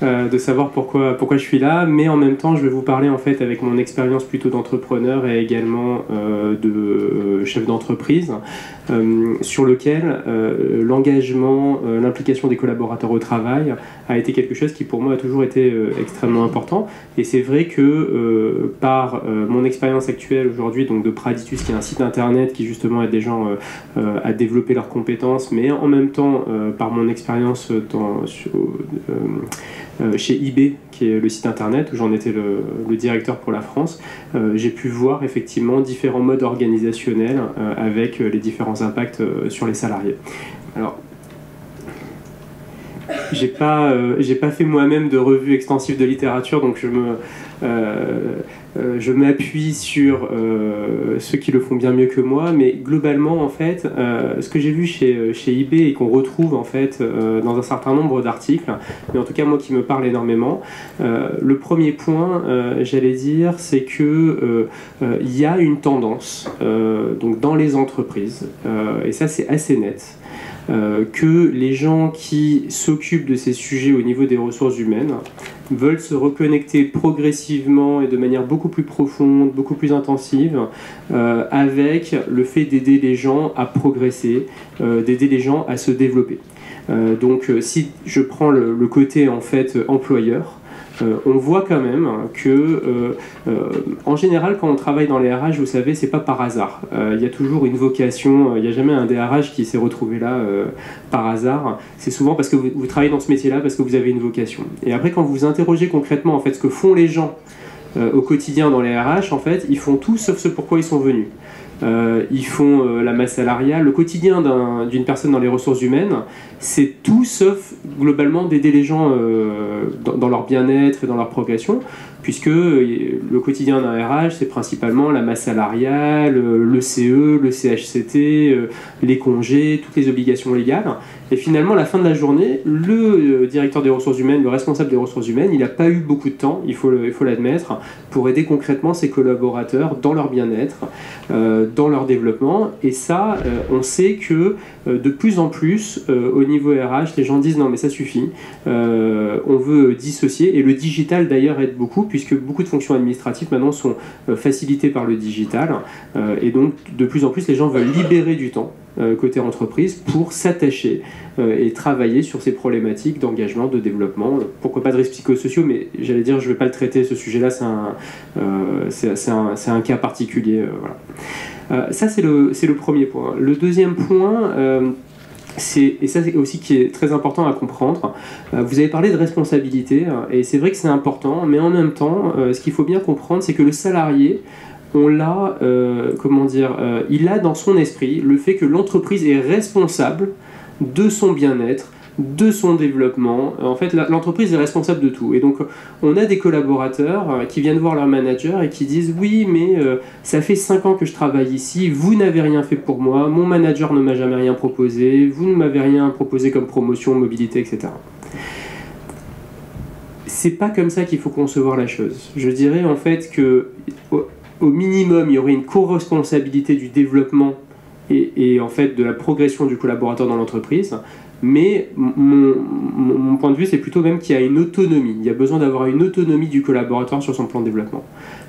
de savoir pourquoi, pourquoi je suis là, mais en même temps, je vais vous parler, en fait, avec mon expérience plutôt d'entrepreneur et également de euh, chef d'entreprise, euh, sur lequel euh, l'engagement, l'implication des collaborateurs au travail a été quelque chose qui pour moi a toujours été extrêmement important. Et c'est vrai que par mon expérience actuelle aujourd'hui, donc de Praditus, qui est un site internet qui justement aide des gens à développer leurs compétences, mais en même temps par mon expérience chez eBay, qui est le site internet où j'en étais le, directeur pour la France, j'ai pu voir effectivement différents modes organisationnels euh, avec euh, les différents impacts euh, sur les salariés. Alors, j'ai pas, j'ai pas fait moi-même de revue extensive de littérature, donc je me, euh, je m'appuie sur euh, ceux qui le font bien mieux que moi, mais globalement, en fait, euh, ce que j'ai vu chez, chez eBay et qu'on retrouve en fait dans un certain nombre d'articles, mais en tout cas moi qui me parle énormément, le premier point, j'allais dire, c'est que il y a une tendance dans les entreprises, et ça c'est assez net. Que les gens qui s'occupent de ces sujets au niveau des ressources humaines veulent se reconnecter progressivement et de manière beaucoup plus profonde, beaucoup plus intensive, euh, avec le fait d'aider les gens à progresser, euh, d'aider les gens à se développer. Euh, donc si je prends le, le, côté en fait employeur, euh, on voit quand même que, euh, euh, en général, quand on travaille dans les RH, vous savez, c'est pas par hasard. Il y a toujours une vocation. Il n'y a jamais un DRH qui s'est retrouvé là par hasard. C'est souvent parce que vous, travaillez dans ce métier-là parce que vous avez une vocation. Et après, quand vous interrogez concrètement en fait ce que font les gens au quotidien dans les RH, en fait, ils font tout sauf ce pourquoi ils sont venus. Euh, ils font euh, la masse salariale. Le quotidien d'une personne dans les ressources humaines, c'est tout sauf globalement d'aider les gens euh, dans, leur bien-être et dans leur progression, puisque le quotidien d'un RH, c'est principalement la masse salariale, le CE, le CHCT, les congés, toutes les obligations légales. Et finalement, à la fin de la journée, le directeur des ressources humaines, le responsable des ressources humaines, il n'a pas eu beaucoup de temps, il faut l'admettre, pour aider concrètement ses collaborateurs dans leur bien-être, dans leur développement. Et ça, euh, on sait que euh, de plus en plus, euh, au niveau RH, les gens disent non mais ça suffit, on veut dissocier. Et le digital d'ailleurs aide beaucoup, puisque beaucoup de fonctions administratives maintenant sont facilitées par le digital. et donc de plus en plus, les gens veulent libérer du temps côté entreprise pour s'attacher et travailler sur ces problématiques d'engagement, de développement. Pourquoi pas de risques psychosociaux, mais j'allais dire, je ne vais pas le traiter, ce sujet-là, c'est un, un, un, cas particulier. voilà. Euh, ça, c'est le, le, premier point. Le deuxième point, euh, et ça c'est aussi qui est très important à comprendre, euh, vous avez parlé de responsabilité, et c'est vrai que c'est important, mais en même temps, ce qu'il faut bien comprendre, c'est que le salarié, on l'a, comment dire, il a dans son esprit le fait que l'entreprise est responsable de son bien-être, de son développement. En fait, l'entreprise est responsable de tout. Et donc, on a des collaborateurs euh, qui viennent voir leur manager et qui disent Oui, mais euh, ça fait 5 ans que je travaille ici, vous n'avez rien fait pour moi, mon manager ne m'a jamais rien proposé, vous ne m'avez rien proposé comme promotion, mobilité, etc. C'est pas comme ça qu'il faut concevoir la chose. Je dirais en fait que, au minimum, il y aurait une co-responsabilité du développement et, en fait de la progression du collaborateur dans l'entreprise. Mais mon, point de vue, c'est plutôt même qu'il y a une autonomie. Il y a besoin d'avoir une autonomie du collaborateur sur son plan de développement.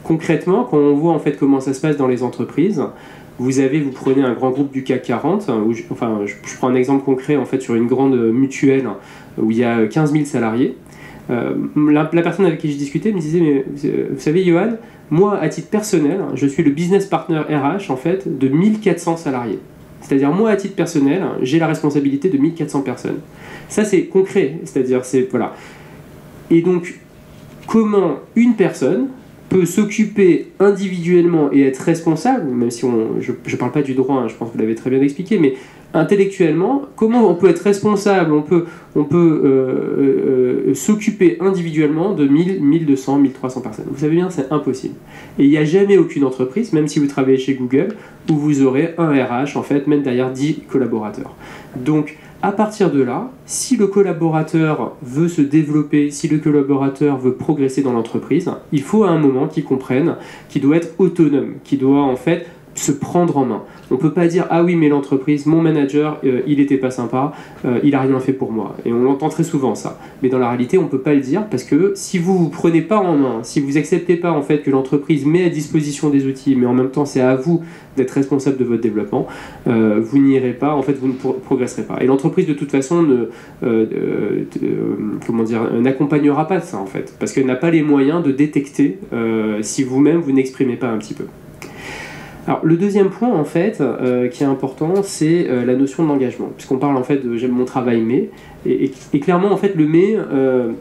Concrètement, quand on voit en fait comment ça se passe dans les entreprises, vous avez, vous prenez un grand groupe du CAC 40, où enfin, je, prends un exemple concret en fait sur une grande mutuelle où il y a 15 000 salariés. Euh, la, personne avec qui j'ai discuté me disait, mais vous savez, Johan, moi, à titre personnel, je suis le business partner RH en fait de 1400 salariés. C'est-à-dire, moi, à titre personnel, j'ai la responsabilité de 1400 personnes. Ça, c'est concret. C'est-à-dire, c'est. Voilà. Et donc, comment une personne peut s'occuper individuellement et être responsable, même si on, je ne parle pas du droit, hein, je pense que vous l'avez très bien expliqué, mais intellectuellement, comment on peut être responsable, on peut, euh, euh, euh, s'occuper individuellement de 1000, 1200, 1300 personnes. Vous savez bien, c'est impossible. Et il n'y a jamais aucune entreprise, même si vous travaillez chez Google, où vous aurez un RH, en fait, même derrière 10 collaborateurs. Donc, à partir de là, si le collaborateur veut se développer, si le collaborateur veut progresser dans l'entreprise, il faut à un moment qu'il comprenne qu'il doit être autonome, qu'il doit en fait se prendre en main. On ne peut pas dire ah oui mais l'entreprise, mon manager, euh, il n'était pas sympa, euh, il a rien fait pour moi. Et on l'entend très souvent ça. Mais dans la réalité, on ne peut pas le dire parce que si vous vous prenez pas en main, si vous acceptez pas en fait que l'entreprise met à disposition des outils, mais en même temps c'est à vous d'être responsable de votre développement, euh, vous n'irez pas, en fait vous ne progresserez pas. Et l'entreprise de toute façon ne, comment dire, n'accompagnera pas ça en fait, parce qu'elle n'a pas les moyens de détecter si vous-même vous n'exprimez pas un petit peu. Alors le deuxième point en fait euh, qui est important, c'est euh, la notion d'engagement, puisqu'on parle en fait de j'aime mon travail mais. Et, clairement en fait le mais euh,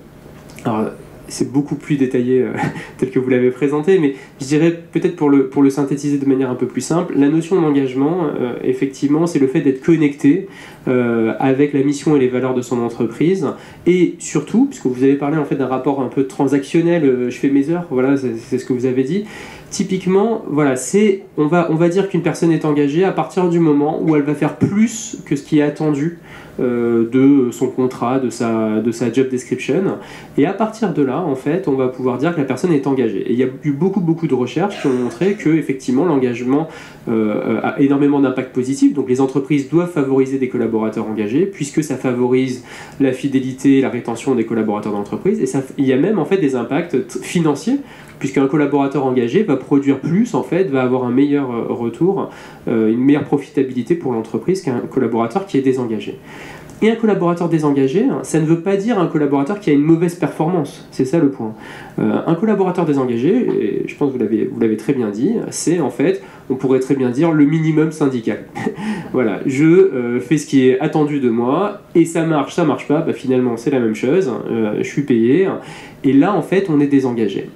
c'est beaucoup plus détaillé [LAUGHS] tel que vous l'avez présenté, mais je dirais peut-être pour le, pour le synthétiser de manière un peu plus simple, la notion d'engagement, effectivement, c'est le fait d'être connecté avec la mission et les valeurs de son entreprise, et surtout, puisque vous avez parlé en fait d'un rapport un peu transactionnel, je fais mes heures, voilà, c'est ce que vous avez dit, Typiquement, voilà, c'est on va, dire qu'une personne est engagée à partir du moment où elle va faire plus que ce qui est attendu euh, de son contrat, de sa, job description. Et à partir de là, en fait, on va pouvoir dire que la personne est engagée. Et il y a eu beaucoup, beaucoup de recherches qui ont montré que effectivement l'engagement euh, a énormément d'impact positif. Donc les entreprises doivent favoriser des collaborateurs engagés puisque ça favorise la fidélité, la rétention des collaborateurs d'entreprise. Et il y a même en fait des impacts financiers puisqu'un collaborateur engagé va produire plus, en fait, va avoir un meilleur euh, retour, euh, une meilleure profitabilité pour l'entreprise qu'un collaborateur qui est désengagé. Et un collaborateur désengagé, ça ne veut pas dire un collaborateur qui a une mauvaise performance. C'est ça le point. Euh, un collaborateur désengagé, et je pense que vous l'avez très bien dit, c'est en fait, on pourrait très bien dire le minimum syndical. [LAUGHS] voilà, je fais ce qui est attendu de moi, et ça marche, ça marche pas, bah, finalement c'est la même chose, je suis payé, et là en fait on est désengagé.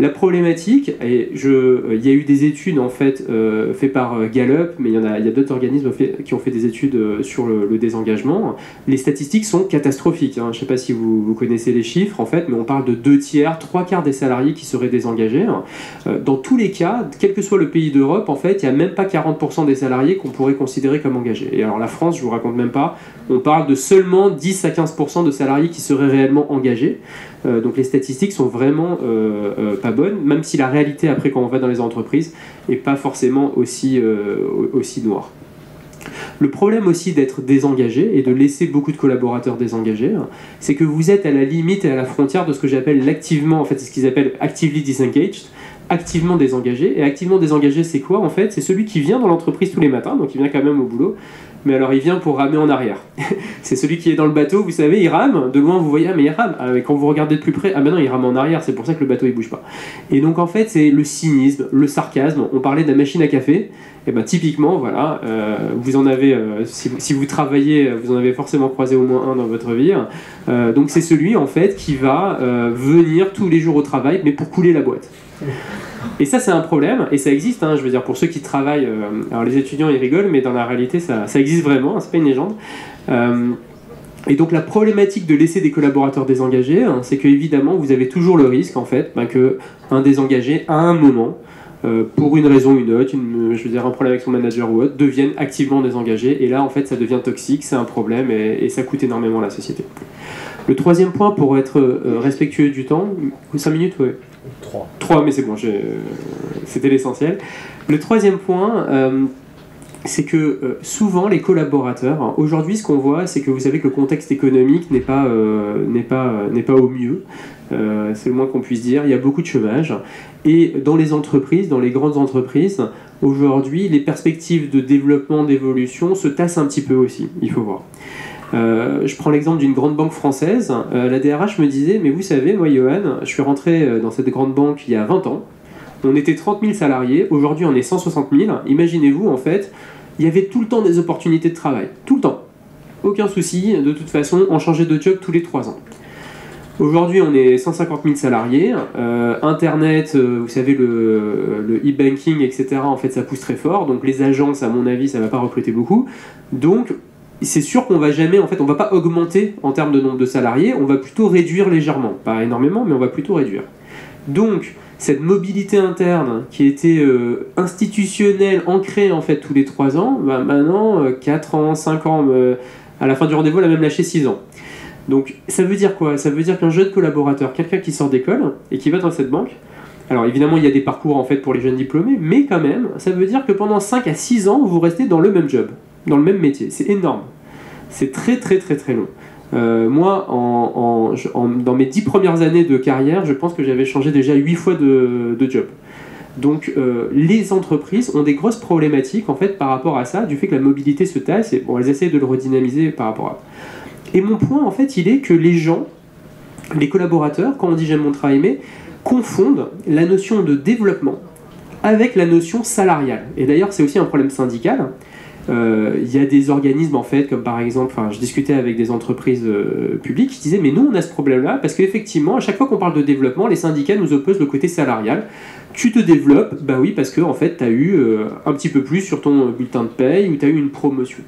La problématique, et je, il y a eu des études en fait euh, faites par euh, Gallup, mais il y a, d'autres organismes qui ont fait des études euh, sur le, désengagement. Les statistiques sont catastrophiques. Hein. Je ne sais pas si vous, connaissez les chiffres en fait, mais on parle de deux tiers, trois quarts des salariés qui seraient désengagés. Dans tous les cas, quel que soit le pays d'Europe, en fait, il n'y a même pas 40% des salariés qu'on pourrait considérer comme engagés. Et alors la France, je vous raconte même pas, on parle de seulement 10 à 15% de salariés qui seraient réellement engagés. Euh, donc les statistiques sont vraiment euh, euh, pas bonnes, même si la réalité après quand on va dans les entreprises n'est pas forcément aussi, aussi noire. Le problème aussi d'être désengagé et de laisser beaucoup de collaborateurs désengagés, c'est que vous êtes à la limite et à la frontière de ce que j'appelle l'activement, en fait c'est ce qu'ils appellent actively disengaged, activement désengagé. Et activement désengagé, c'est quoi en fait? C'est celui qui vient dans l'entreprise tous les matins, donc il vient quand même au boulot, mais alors il vient pour ramer en arrière. [LAUGHS] c'est celui qui est dans le bateau, vous savez, il rame, de loin vous voyez, ah mais il rame. Ah, mais quand vous regardez de plus près, ah ben non, il rame en arrière, c'est pour ça que le bateau il bouge pas. Et donc en fait, c'est le cynisme, le sarcasme. On parlait de la machine à café, et ben typiquement, voilà, euh, vous en avez, euh, si, vous travaillez, vous en avez forcément croisé au moins un dans votre vie. Euh, donc c'est celui en fait qui va venir tous les jours au travail, mais pour couler la boîte. Et ça, c'est un problème, et ça existe, hein, je veux dire, pour ceux qui travaillent, euh, alors les étudiants, ils rigolent, mais dans la réalité, ça, existe vraiment, hein, c'est pas une légende. Euh, et donc la problématique de laisser des collaborateurs désengagés, hein, c'est que évidemment, vous avez toujours le risque, en fait, ben, que un désengagé, à un moment, euh, pour une raison ou une autre, je veux dire un problème avec son manager ou autre, devienne activement désengagé. Et là, en fait, ça devient toxique, c'est un problème et, et, ça coûte énormément à la société. Le troisième point, pour être respectueux du temps, 5 minutes, oui. 3. mais c'est bon, c'était l'essentiel. Le troisième point, euh, c'est que euh, souvent les collaborateurs, hein, aujourd'hui ce qu'on voit, c'est que vous savez que le contexte économique n'est pas, euh, pas, n'est pas au mieux, c'est le moins qu'on puisse dire, il y a beaucoup de chômage, et dans les entreprises, dans les grandes entreprises, aujourd'hui les perspectives de développement, d'évolution se tassent un petit peu aussi, il faut voir. Je prends l'exemple d'une grande banque française. la DRH me disait, mais vous savez, moi, Johan, je suis rentré dans cette grande banque il y a 20 ans. On était 30 000 salariés, aujourd'hui on est 160 000. Imaginez-vous, en fait, il y avait tout le temps des opportunités de travail. Tout le temps. Aucun souci, de toute façon, on changeait de job tous les 3 ans. Aujourd'hui, on est 150 000 salariés. Euh, Internet, euh, vous savez, le e-banking, etc., en fait, ça pousse très fort. Donc, les agences, à mon avis, ça ne va pas recruter beaucoup. Donc, c'est sûr qu'on va jamais, en fait, on va pas augmenter en termes de nombre de salariés, on va plutôt réduire légèrement. Pas énormément, mais on va plutôt réduire. Donc, cette mobilité interne qui était euh, institutionnelle, ancrée en fait tous les 3 ans, bah, maintenant 4 euh, ans, 5 ans, euh, à la fin du rendez-vous, elle a même lâché 6 ans. Donc ça veut dire quoi? Ça veut dire qu'un jeune collaborateur, quelqu'un qui sort d'école et qui va dans cette banque, alors évidemment il y a des parcours en fait pour les jeunes diplômés, mais quand même, ça veut dire que pendant 5 à 6 ans, vous restez dans le même job, dans le même métier. C'est énorme. C'est très très très très long. Euh, moi, dans mes dix premières années de carrière, je pense que j'avais changé déjà huit fois de, job. Donc euh, les entreprises ont des grosses problématiques en fait par rapport à ça, du fait que la mobilité se tasse et bon, elles essaient de le redynamiser par rapport à. Et mon point en fait, il est que les gens, les collaborateurs, quand on dit j'aime mon travail, mais confondent la notion de développement avec la notion salariale. Et d'ailleurs, c'est aussi un problème syndical. Euh, il y a des organismes en fait, comme par exemple, je discutais avec des entreprises euh, publiques qui disaient mais nous on a ce problème-là parce qu'effectivement à chaque fois qu'on parle de développement, les syndicats nous opposent le côté salarial. Tu te développes, bah oui parce que en fait tu as eu euh, un petit peu plus sur ton bulletin de paye ou tu as eu une promotion.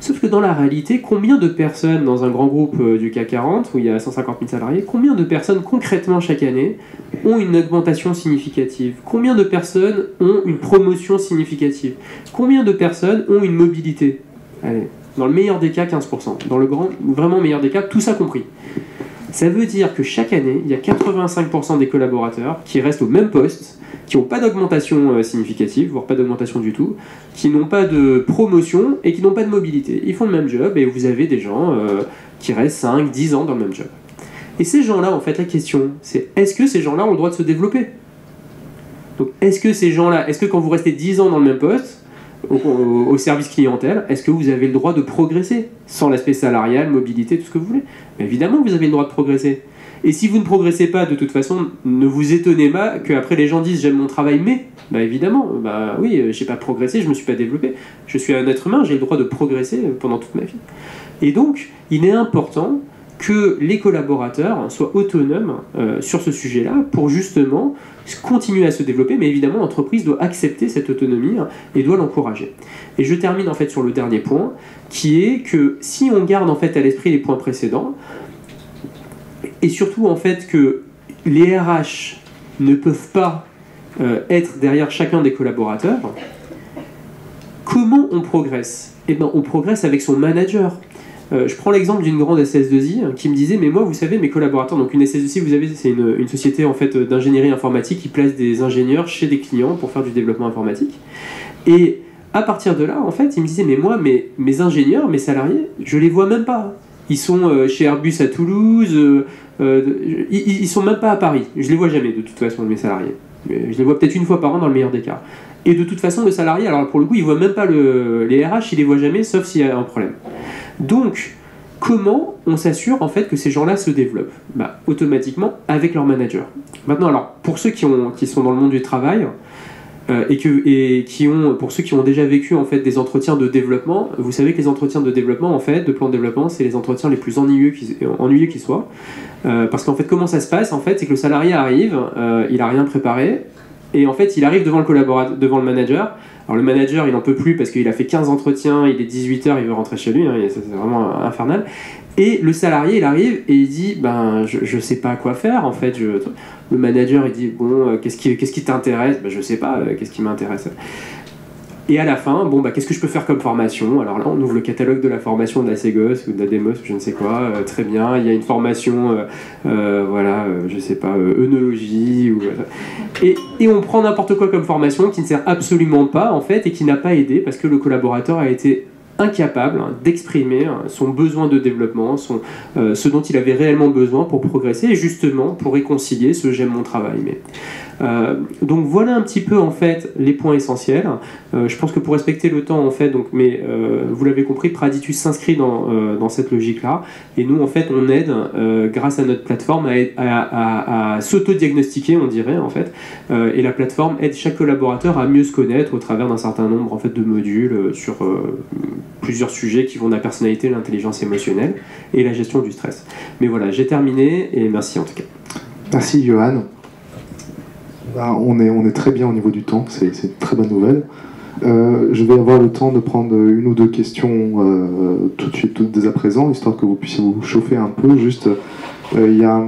Sauf que dans la réalité, combien de personnes dans un grand groupe euh, du CAC 40, où il y a 150 000 salariés, combien de personnes concrètement chaque année ont une augmentation significative? Combien de personnes ont une promotion significative? Combien de personnes ont une mobilité? Allez, dans le meilleur des cas, 15%. Dans le grand, vraiment meilleur des cas, tout ça compris. Ça veut dire que chaque année, il y a 85% des collaborateurs qui restent au même poste, qui n'ont pas d'augmentation euh, significative, voire pas d'augmentation du tout, qui n'ont pas de promotion et qui n'ont pas de mobilité. Ils font le même job et vous avez des gens euh, qui restent 5, 10 ans dans le même job. Et ces gens-là, en fait, la question, c'est est-ce que ces gens-là ont le droit de se développer? Donc, est-ce que ces gens-là, est-ce que quand vous restez 10 ans dans le même poste, au, service clientèle, est-ce que vous avez le droit de progresser sans l'aspect salarial, mobilité, tout ce que vous voulez? Évidemment, vous avez le droit de progresser. Et si vous ne progressez pas, de toute façon, ne vous étonnez pas qu'après les gens disent j'aime mon travail, mais, bah évidemment, bah oui, j'ai pas progressé, je me suis pas développé. Je suis un être humain, j'ai le droit de progresser pendant toute ma vie. Et donc, il est important que les collaborateurs soient autonomes euh, sur ce sujet-là pour justement continuer à se développer, mais évidemment l'entreprise doit accepter cette autonomie hein, et doit l'encourager. Et je termine en fait sur le dernier point, qui est que si on garde en fait à l'esprit les points précédents, et surtout en fait que les RH ne peuvent pas euh, être derrière chacun des collaborateurs, comment on progresse? Eh bien on progresse avec son manager. Euh, je prends l'exemple d'une grande SS2I hein, qui me disait mais moi vous savez mes collaborateurs donc une SS2I vous savez c'est une, société en fait d'ingénierie informatique qui place des ingénieurs chez des clients pour faire du développement informatique. Et à partir de là en fait il me disait mais moi mes, ingénieurs mes salariés je les vois même pas. Ils sont euh, chez Airbus à Toulouse euh, ils, ils sont même pas à Paris. Je les vois jamais de toute façon mes salariés. Je les vois peut-être une fois par an dans le meilleur des cas. Et de toute façon le salarié alors pour le coup il voit même pas le, les RH il les voit jamais sauf s'il y a un problème donc, comment on s'assure en fait que ces gens-là se développent bah, Automatiquement avec leur manager. Maintenant, alors, pour ceux qui, ont, qui sont dans le monde du travail, euh, et, qui ont, pour ceux qui ont déjà vécu en fait des entretiens de développement, vous savez que les entretiens de développement, en fait, de plan de développement, c'est les entretiens les plus ennuyeux qui, qui soient. Euh, parce qu'en fait, comment ça se passe En fait, c'est que le salarié arrive, euh, il a rien préparé, et en fait, il arrive devant le collaborateur, devant le manager, alors le manager, il n'en peut plus parce qu'il a fait 15 entretiens, il est 18h, il veut rentrer chez lui, hein, c'est vraiment infernal. Et le salarié, il arrive et il dit ben je, ne sais pas quoi faire en fait. le manager il dit bon euh, qu'est-ce qui t'intéresse? Ben, je sais pas euh, qu'est-ce qui m'intéresse. Et à la fin, bon, bah, qu'est-ce que je peux faire comme formation? Alors là, on ouvre le catalogue de la formation Ségos ou de la Demos, je ne sais quoi, euh, très bien. Il y a une formation, euh, euh, voilà, je ne sais pas, œnologie. Ou, et, et, on prend n'importe quoi comme formation qui ne sert absolument pas, en fait, et qui n'a pas aidé parce que le collaborateur a été incapable hein, d'exprimer hein, son besoin de développement, son, ce dont il avait réellement besoin pour progresser et justement pour réconcilier ce j'aime mon travail. Euh, donc voilà un petit peu en fait les points essentiels. Euh, je pense que pour respecter le temps en fait, donc, mais euh, vous l'avez compris, Praditus s'inscrit dans, dans cette logique-là. Et nous en fait on aide grâce à notre plateforme à, s'auto-diagnostiquer, on dirait en fait. et la plateforme aide chaque collaborateur à mieux se connaître au travers d'un certain nombre en fait de modules sur plusieurs sujets qui vont de la personnalité, l'intelligence émotionnelle et la gestion du stress. Mais voilà, j'ai terminé et merci en tout cas. Merci Johan. On, est, très bien au niveau du temps, c'est une très bonne nouvelle. Euh, je vais avoir le temps de prendre une ou deux questions euh, tout de suite, dès à présent, histoire que vous puissiez vous chauffer un peu. Juste, euh, y a,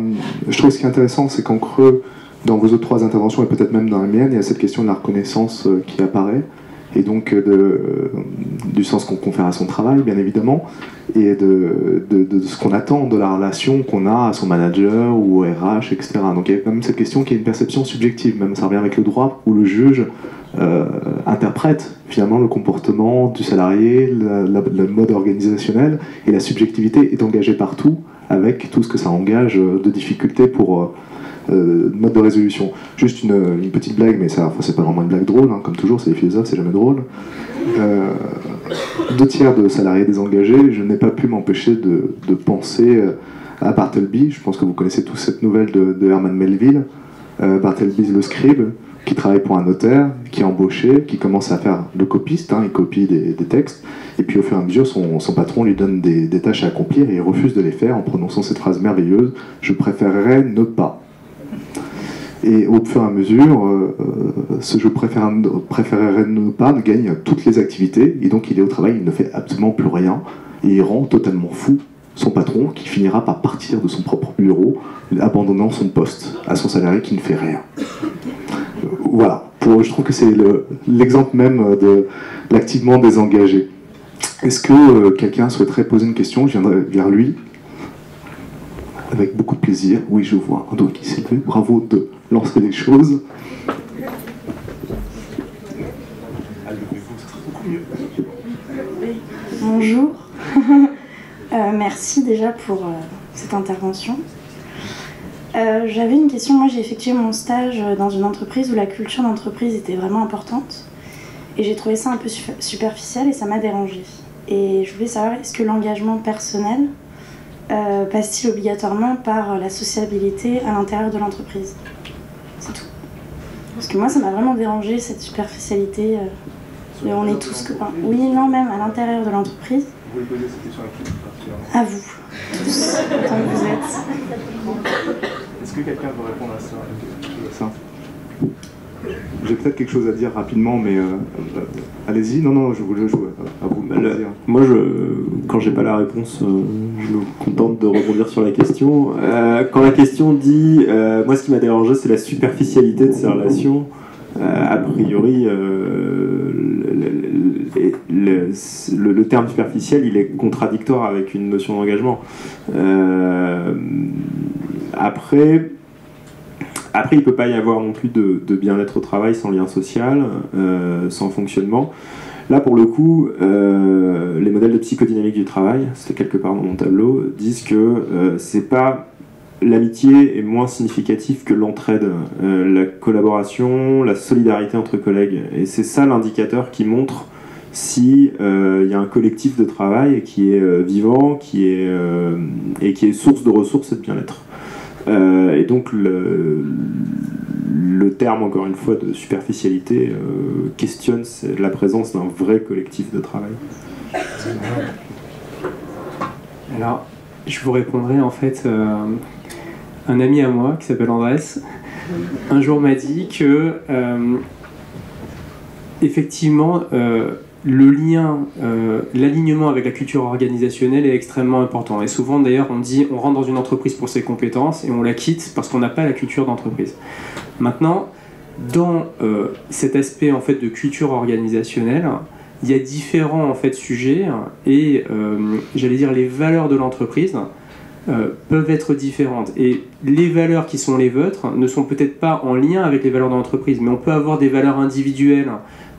je trouve ce qui est intéressant, c'est qu'en creux, dans vos autres trois interventions, et peut-être même dans la mienne, il y a cette question de la reconnaissance qui apparaît et donc de, du sens qu'on confère à son travail, bien évidemment, et de, ce qu'on attend de la relation qu'on a à son manager ou au RH, etc. Donc il y a quand même cette question qui est une perception subjective, même ça revient avec le droit, où le juge euh, interprète finalement le comportement du salarié, le mode organisationnel, et la subjectivité est engagée partout, avec tout ce que ça engage de difficultés pour... Euh, euh, mode de résolution. Juste une, petite blague, mais c'est pas vraiment une blague drôle, hein, comme toujours, c'est les philosophes, c'est jamais drôle. Euh, deux tiers de salariés désengagés, je n'ai pas pu m'empêcher de, penser euh, à Bartleby. Je pense que vous connaissez tous cette nouvelle de, Herman Melville. Bartleby, le scribe, qui travaille pour un notaire, qui est embauché, qui commence à faire le copiste, hein, il copie des, textes, et puis au fur et à mesure, son, patron lui donne des, des, tâches à accomplir et il refuse de les faire en prononçant cette phrase merveilleuse Je préférerais ne pas. Et au fur et à mesure, euh, euh, ce je préférerais ne pas gagne toutes les activités, et donc il est au travail, il ne fait absolument plus rien, et il rend totalement fou son patron, qui finira par partir de son propre bureau, abandonnant son poste à son salarié qui ne fait rien. Voilà, Pour, je trouve que c'est l'exemple même de l'activement désengagé. Est-ce que euh, quelqu'un souhaiterait poser une question? Je viendrai vers lui avec beaucoup de plaisir. Oui, je vois un doigt qui s'est levé. Bravo de lancer des choses. Bonjour. [LAUGHS] Euh, merci déjà pour euh, cette intervention. Euh, j'avais une question. Moi, j'ai effectué mon stage dans une entreprise où la culture d'entreprise était vraiment importante. Et j'ai trouvé ça un peu superficiel et ça m'a dérangé. Et je voulais savoir, est-ce que l'engagement personnel euh, passe-t-il obligatoirement par la sociabilité à l'intérieur de l'entreprise? C'est tout. Parce que moi, ça m'a vraiment dérangé cette superficialité. Euh, on est tous. Que... oui, non, même à l'intérieur de l'entreprise. Vous voulez poser cette question à qui? À vous, tous, tant que vous êtes. Est-ce que quelqu'un veut répondre à ça, ça j'ai peut-être quelque chose à dire rapidement, mais euh, euh, allez-y. Non, non, je voulais jouer à vous. Bah, moi, je, quand j'ai pas la réponse, euh, je me contente de rebondir sur la question. quand la question dit, moi, ce qui m'a dérangé, c'est la superficialité de ces relations. a priori, le, le, terme superficiel, il est contradictoire avec une notion d'engagement. après après, il ne peut pas y avoir non plus de, bien-être au travail sans lien social, euh, sans fonctionnement. Là, pour le coup, euh, les modèles de psychodynamique du travail, c'était quelque part dans mon tableau, disent que euh, c'est pas l'amitié est moins significative que l'entraide, la collaboration, la solidarité entre collègues. Et c'est ça l'indicateur qui montre si il y a un collectif de travail qui est vivant, qui est et qui est source de ressources et de bien-être. Euh, et donc le, terme, encore une fois, de superficialité euh, questionne la présence d'un vrai collectif de travail. Alors, je vous répondrai en fait, euh, un ami à moi qui s'appelle Andrés, un jour m'a dit que effectivement, le lien, euh, l'alignement avec la culture organisationnelle est extrêmement important. Et souvent, d'ailleurs, on dit on rentre dans une entreprise pour ses compétences et on la quitte parce qu'on n'a pas la culture d'entreprise. Maintenant, dans cet aspect en fait de culture organisationnelle, il y a différents en fait sujets et j'allais dire les valeurs de l'entreprise euh, peuvent être différentes. Et les valeurs qui sont les vôtres ne sont peut-être pas en lien avec les valeurs de l'entreprise, mais on peut avoir des valeurs individuelles.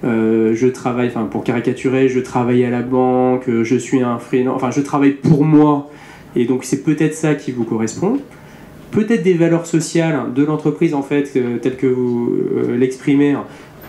Euh, je travaille, enfin pour caricaturer, je travaille à la banque, je suis un freelance, enfin je travaille pour moi, et donc c'est peut-être ça qui vous correspond. Peut-être des valeurs sociales de l'entreprise en fait, euh, telles que vous l'exprimez,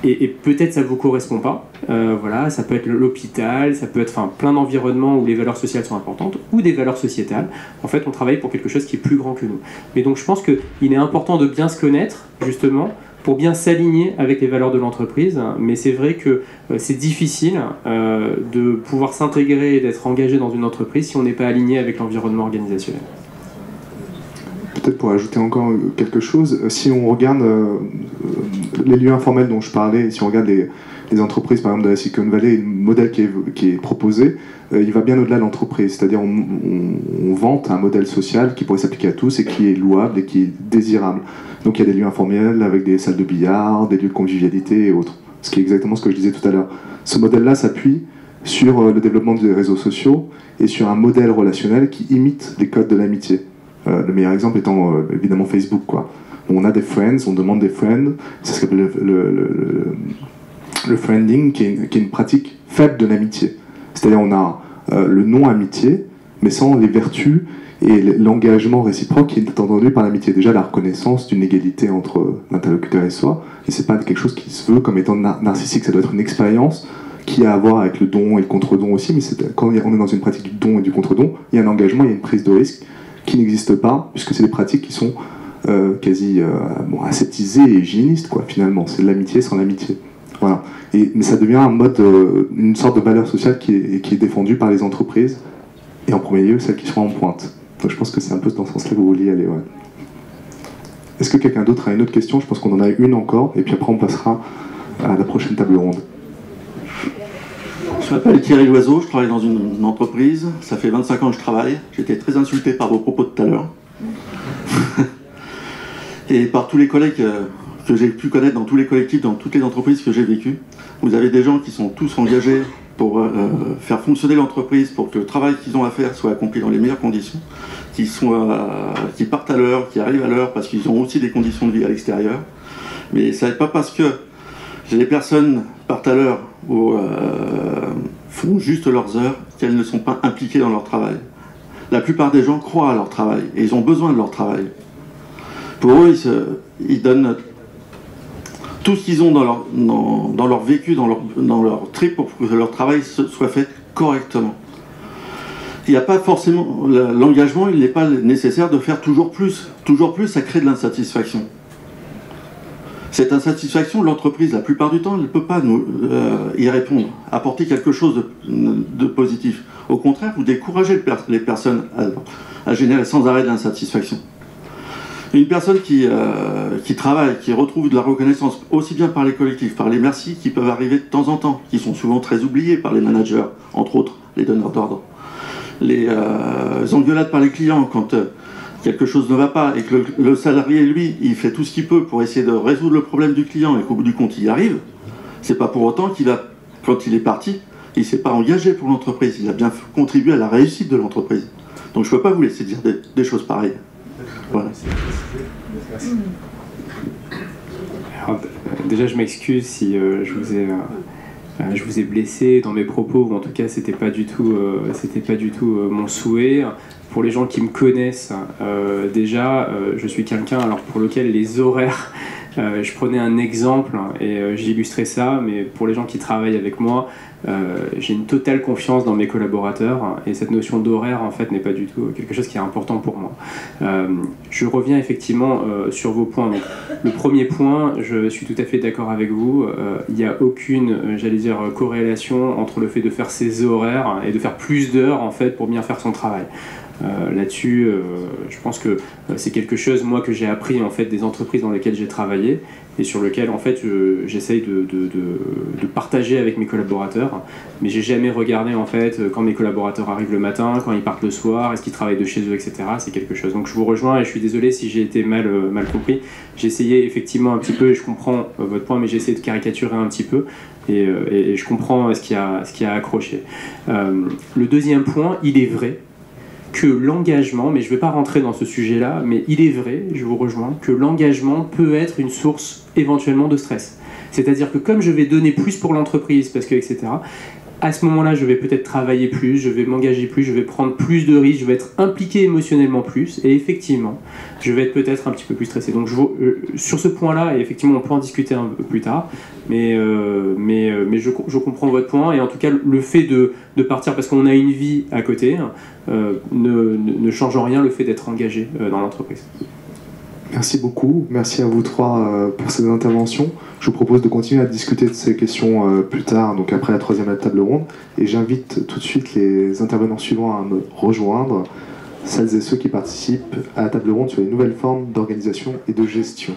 et, peut-être ça vous correspond pas. Euh, voilà, ça peut être l'hôpital, ça peut être plein d'environnements où les valeurs sociales sont importantes, ou des valeurs sociétales. En fait, on travaille pour quelque chose qui est plus grand que nous. Mais donc je pense qu'il est important de bien se connaître, justement, pour bien s'aligner avec les valeurs de l'entreprise. Mais c'est vrai que euh, c'est difficile euh, de pouvoir s'intégrer et d'être engagé dans une entreprise si on n'est pas aligné avec l'environnement organisationnel peut-être pour ajouter encore quelque chose, si on regarde les lieux informels dont je parlais, si on regarde les, entreprises par exemple de la Silicon Valley, le modèle qui est, proposé, euh, il va bien au-delà de l'entreprise. C'est-à-dire on, vante un modèle social qui pourrait s'appliquer à tous et qui est louable et qui est désirable. Donc il y a des lieux informels avec des salles de billard, des lieux de convivialité et autres. Ce qui est exactement ce que je disais tout à l'heure. Ce modèle-là s'appuie sur euh, le développement des réseaux sociaux et sur un modèle relationnel qui imite les codes de l'amitié. Euh, le meilleur exemple étant évidemment Facebook, on a des friends, on demande des friends, c'est ce qu'on appelle le, friending, qui est, une, pratique faible de l'amitié. C'est-à-dire on a euh, le non-amitié, mais sans les vertus et l'engagement réciproque qui est entendu par l'amitié. Déjà la reconnaissance d'une égalité entre l'interlocuteur et soi, et c'est pas quelque chose qui se veut comme étant narcissique, ça doit être une expérience qui a à voir avec le don et le contre-don aussi, mais quand on est dans une pratique du don et du contre-don, il y a un engagement, il y a une prise de risque qui n'existe pas, puisque c'est des pratiques qui sont euh, quasi euh, bon, aseptisé et hygiéniste, quoi, finalement. C'est de l'amitié sans l'amitié. Voilà. Mais ça devient un mode, euh, une sorte de valeur sociale qui est, défendue par les entreprises, et en premier lieu, celles qui sont en pointe. Donc je pense que c'est un peu dans ce sens-là que vous vouliez aller. Est-ce que quelqu'un d'autre a une autre question? Je pense qu'on en a une encore, et puis après on passera à la prochaine table ronde. Je m'appelle Thierry Loiseau, je travaille dans une entreprise. Ça fait 25 ans que je travaille. Été très insulté par vos propos de tout à l'heure [LAUGHS] et par tous les collègues euh, que j'ai pu connaître dans tous les collectifs, dans toutes les entreprises que j'ai vécues. Vous avez des gens qui sont tous engagés pour euh, euh, faire fonctionner l'entreprise, pour que le travail qu'ils ont à faire soit accompli dans les meilleures conditions, qui, qui partent à l'heure, qui arrivent à l'heure, parce qu'ils ont aussi des conditions de vie à l'extérieur. Mais ça n'est pas parce que les personnes partent à l'heure ou font juste leurs heures qu'elles ne sont pas impliquées dans leur travail. La plupart des gens croient à leur travail et ils ont besoin de leur travail pour eux, ils, donnent tout ce qu'ils ont dans leur, dans, leur vécu, dans leur, dans trip pour que leur travail soit fait correctement. Il n'y a pas forcément. L'engagement, il n'est pas nécessaire de faire toujours plus. Toujours plus, ça crée de l'insatisfaction. Cette insatisfaction, l'entreprise, la plupart du temps, elle ne peut pas nous, euh, y répondre, apporter quelque chose de, positif. Au contraire, vous découragez les personnes à générer sans arrêt de l'insatisfaction. Une personne qui, euh, qui travaille, qui retrouve de la reconnaissance aussi bien par les collectifs, par les merci qui peuvent arriver de temps en temps, qui sont souvent très oubliés par les managers, entre autres les donneurs d'ordre. Les euh, engueulades par les clients quand euh, quelque chose ne va pas et que le, salarié, lui, il fait tout ce qu'il peut pour essayer de résoudre le problème du client et qu'au bout du compte, il y arrive, c'est pas pour autant qu'il a, quand il est parti, il s'est pas engagé pour l'entreprise, il a bien contribué à la réussite de l'entreprise. Donc je ne peux pas vous laisser dire des choses pareilles. Déjà, je m'excuse si euh, je vous ai. Euh, je vous ai blessé dans mes propos, ou en tout cas c'était pas du tout, euh, c'était pas du tout mon souhait. Pour les gens qui me connaissent, déjà, je suis quelqu'un alors pour lequel les horaires je prenais un exemple et j'illustrais ça, mais pour les gens qui travaillent avec moi, euh, j'ai une totale confiance dans mes collaborateurs et cette notion d'horaire en fait n'est pas du tout quelque chose qui est important pour moi. Euh, je reviens effectivement euh, sur vos points. Donc, le premier point, je suis tout à fait d'accord avec vous. Il n'y a aucune, j'allais dire, corrélation entre le fait de faire ses horaires et de faire plus d'heures en fait pour bien faire son travail. Là-dessus, je pense que c'est quelque chose, moi, que j'ai appris en fait des entreprises dans lesquelles j'ai travaillé et sur lequel en fait j'essaye de, partager avec mes collaborateurs. Mais j'ai jamais regardé en fait quand mes collaborateurs arrivent le matin, quand ils partent le soir, est-ce qu'ils travaillent de chez eux, etc. C'est quelque chose. Donc je vous rejoins et je suis désolé si j'ai été mal, euh, mal compris. J'ai essayé effectivement un petit peu, et je comprends euh, votre point, mais j'ai de caricaturer un petit peu. Et, euh, et, je comprends ce qui a, ce qui a accroché. le deuxième point, il est vrai que l'engagement, mais je ne vais pas rentrer dans ce sujet-là, mais il est vrai, je vous rejoins, que l'engagement peut être une source éventuellement de stress. C'est-à-dire que comme je vais donner plus pour l'entreprise, parce que, etc., à ce moment-là, je vais peut-être travailler plus, je vais m'engager plus, je vais prendre plus de risques, je vais être impliqué émotionnellement plus, et effectivement, je vais être peut-être un petit peu plus stressé. Donc euh, sur ce point-là, et effectivement, on peut en discuter un peu plus tard, mais, euh, euh, je, comprends votre point, et en tout cas, le fait de, partir parce qu'on a une vie à côté ne, ne, ne change en rien le fait d'être engagé dans l'entreprise. Merci beaucoup. Merci à vous trois euh, pour ces interventions. Je vous propose de continuer à discuter de ces questions euh, plus tard, donc après la troisième table ronde. Et j'invite tout de suite les intervenants suivants à me rejoindre, celles et ceux qui participent à la table ronde sur les nouvelles formes d'organisation et de gestion.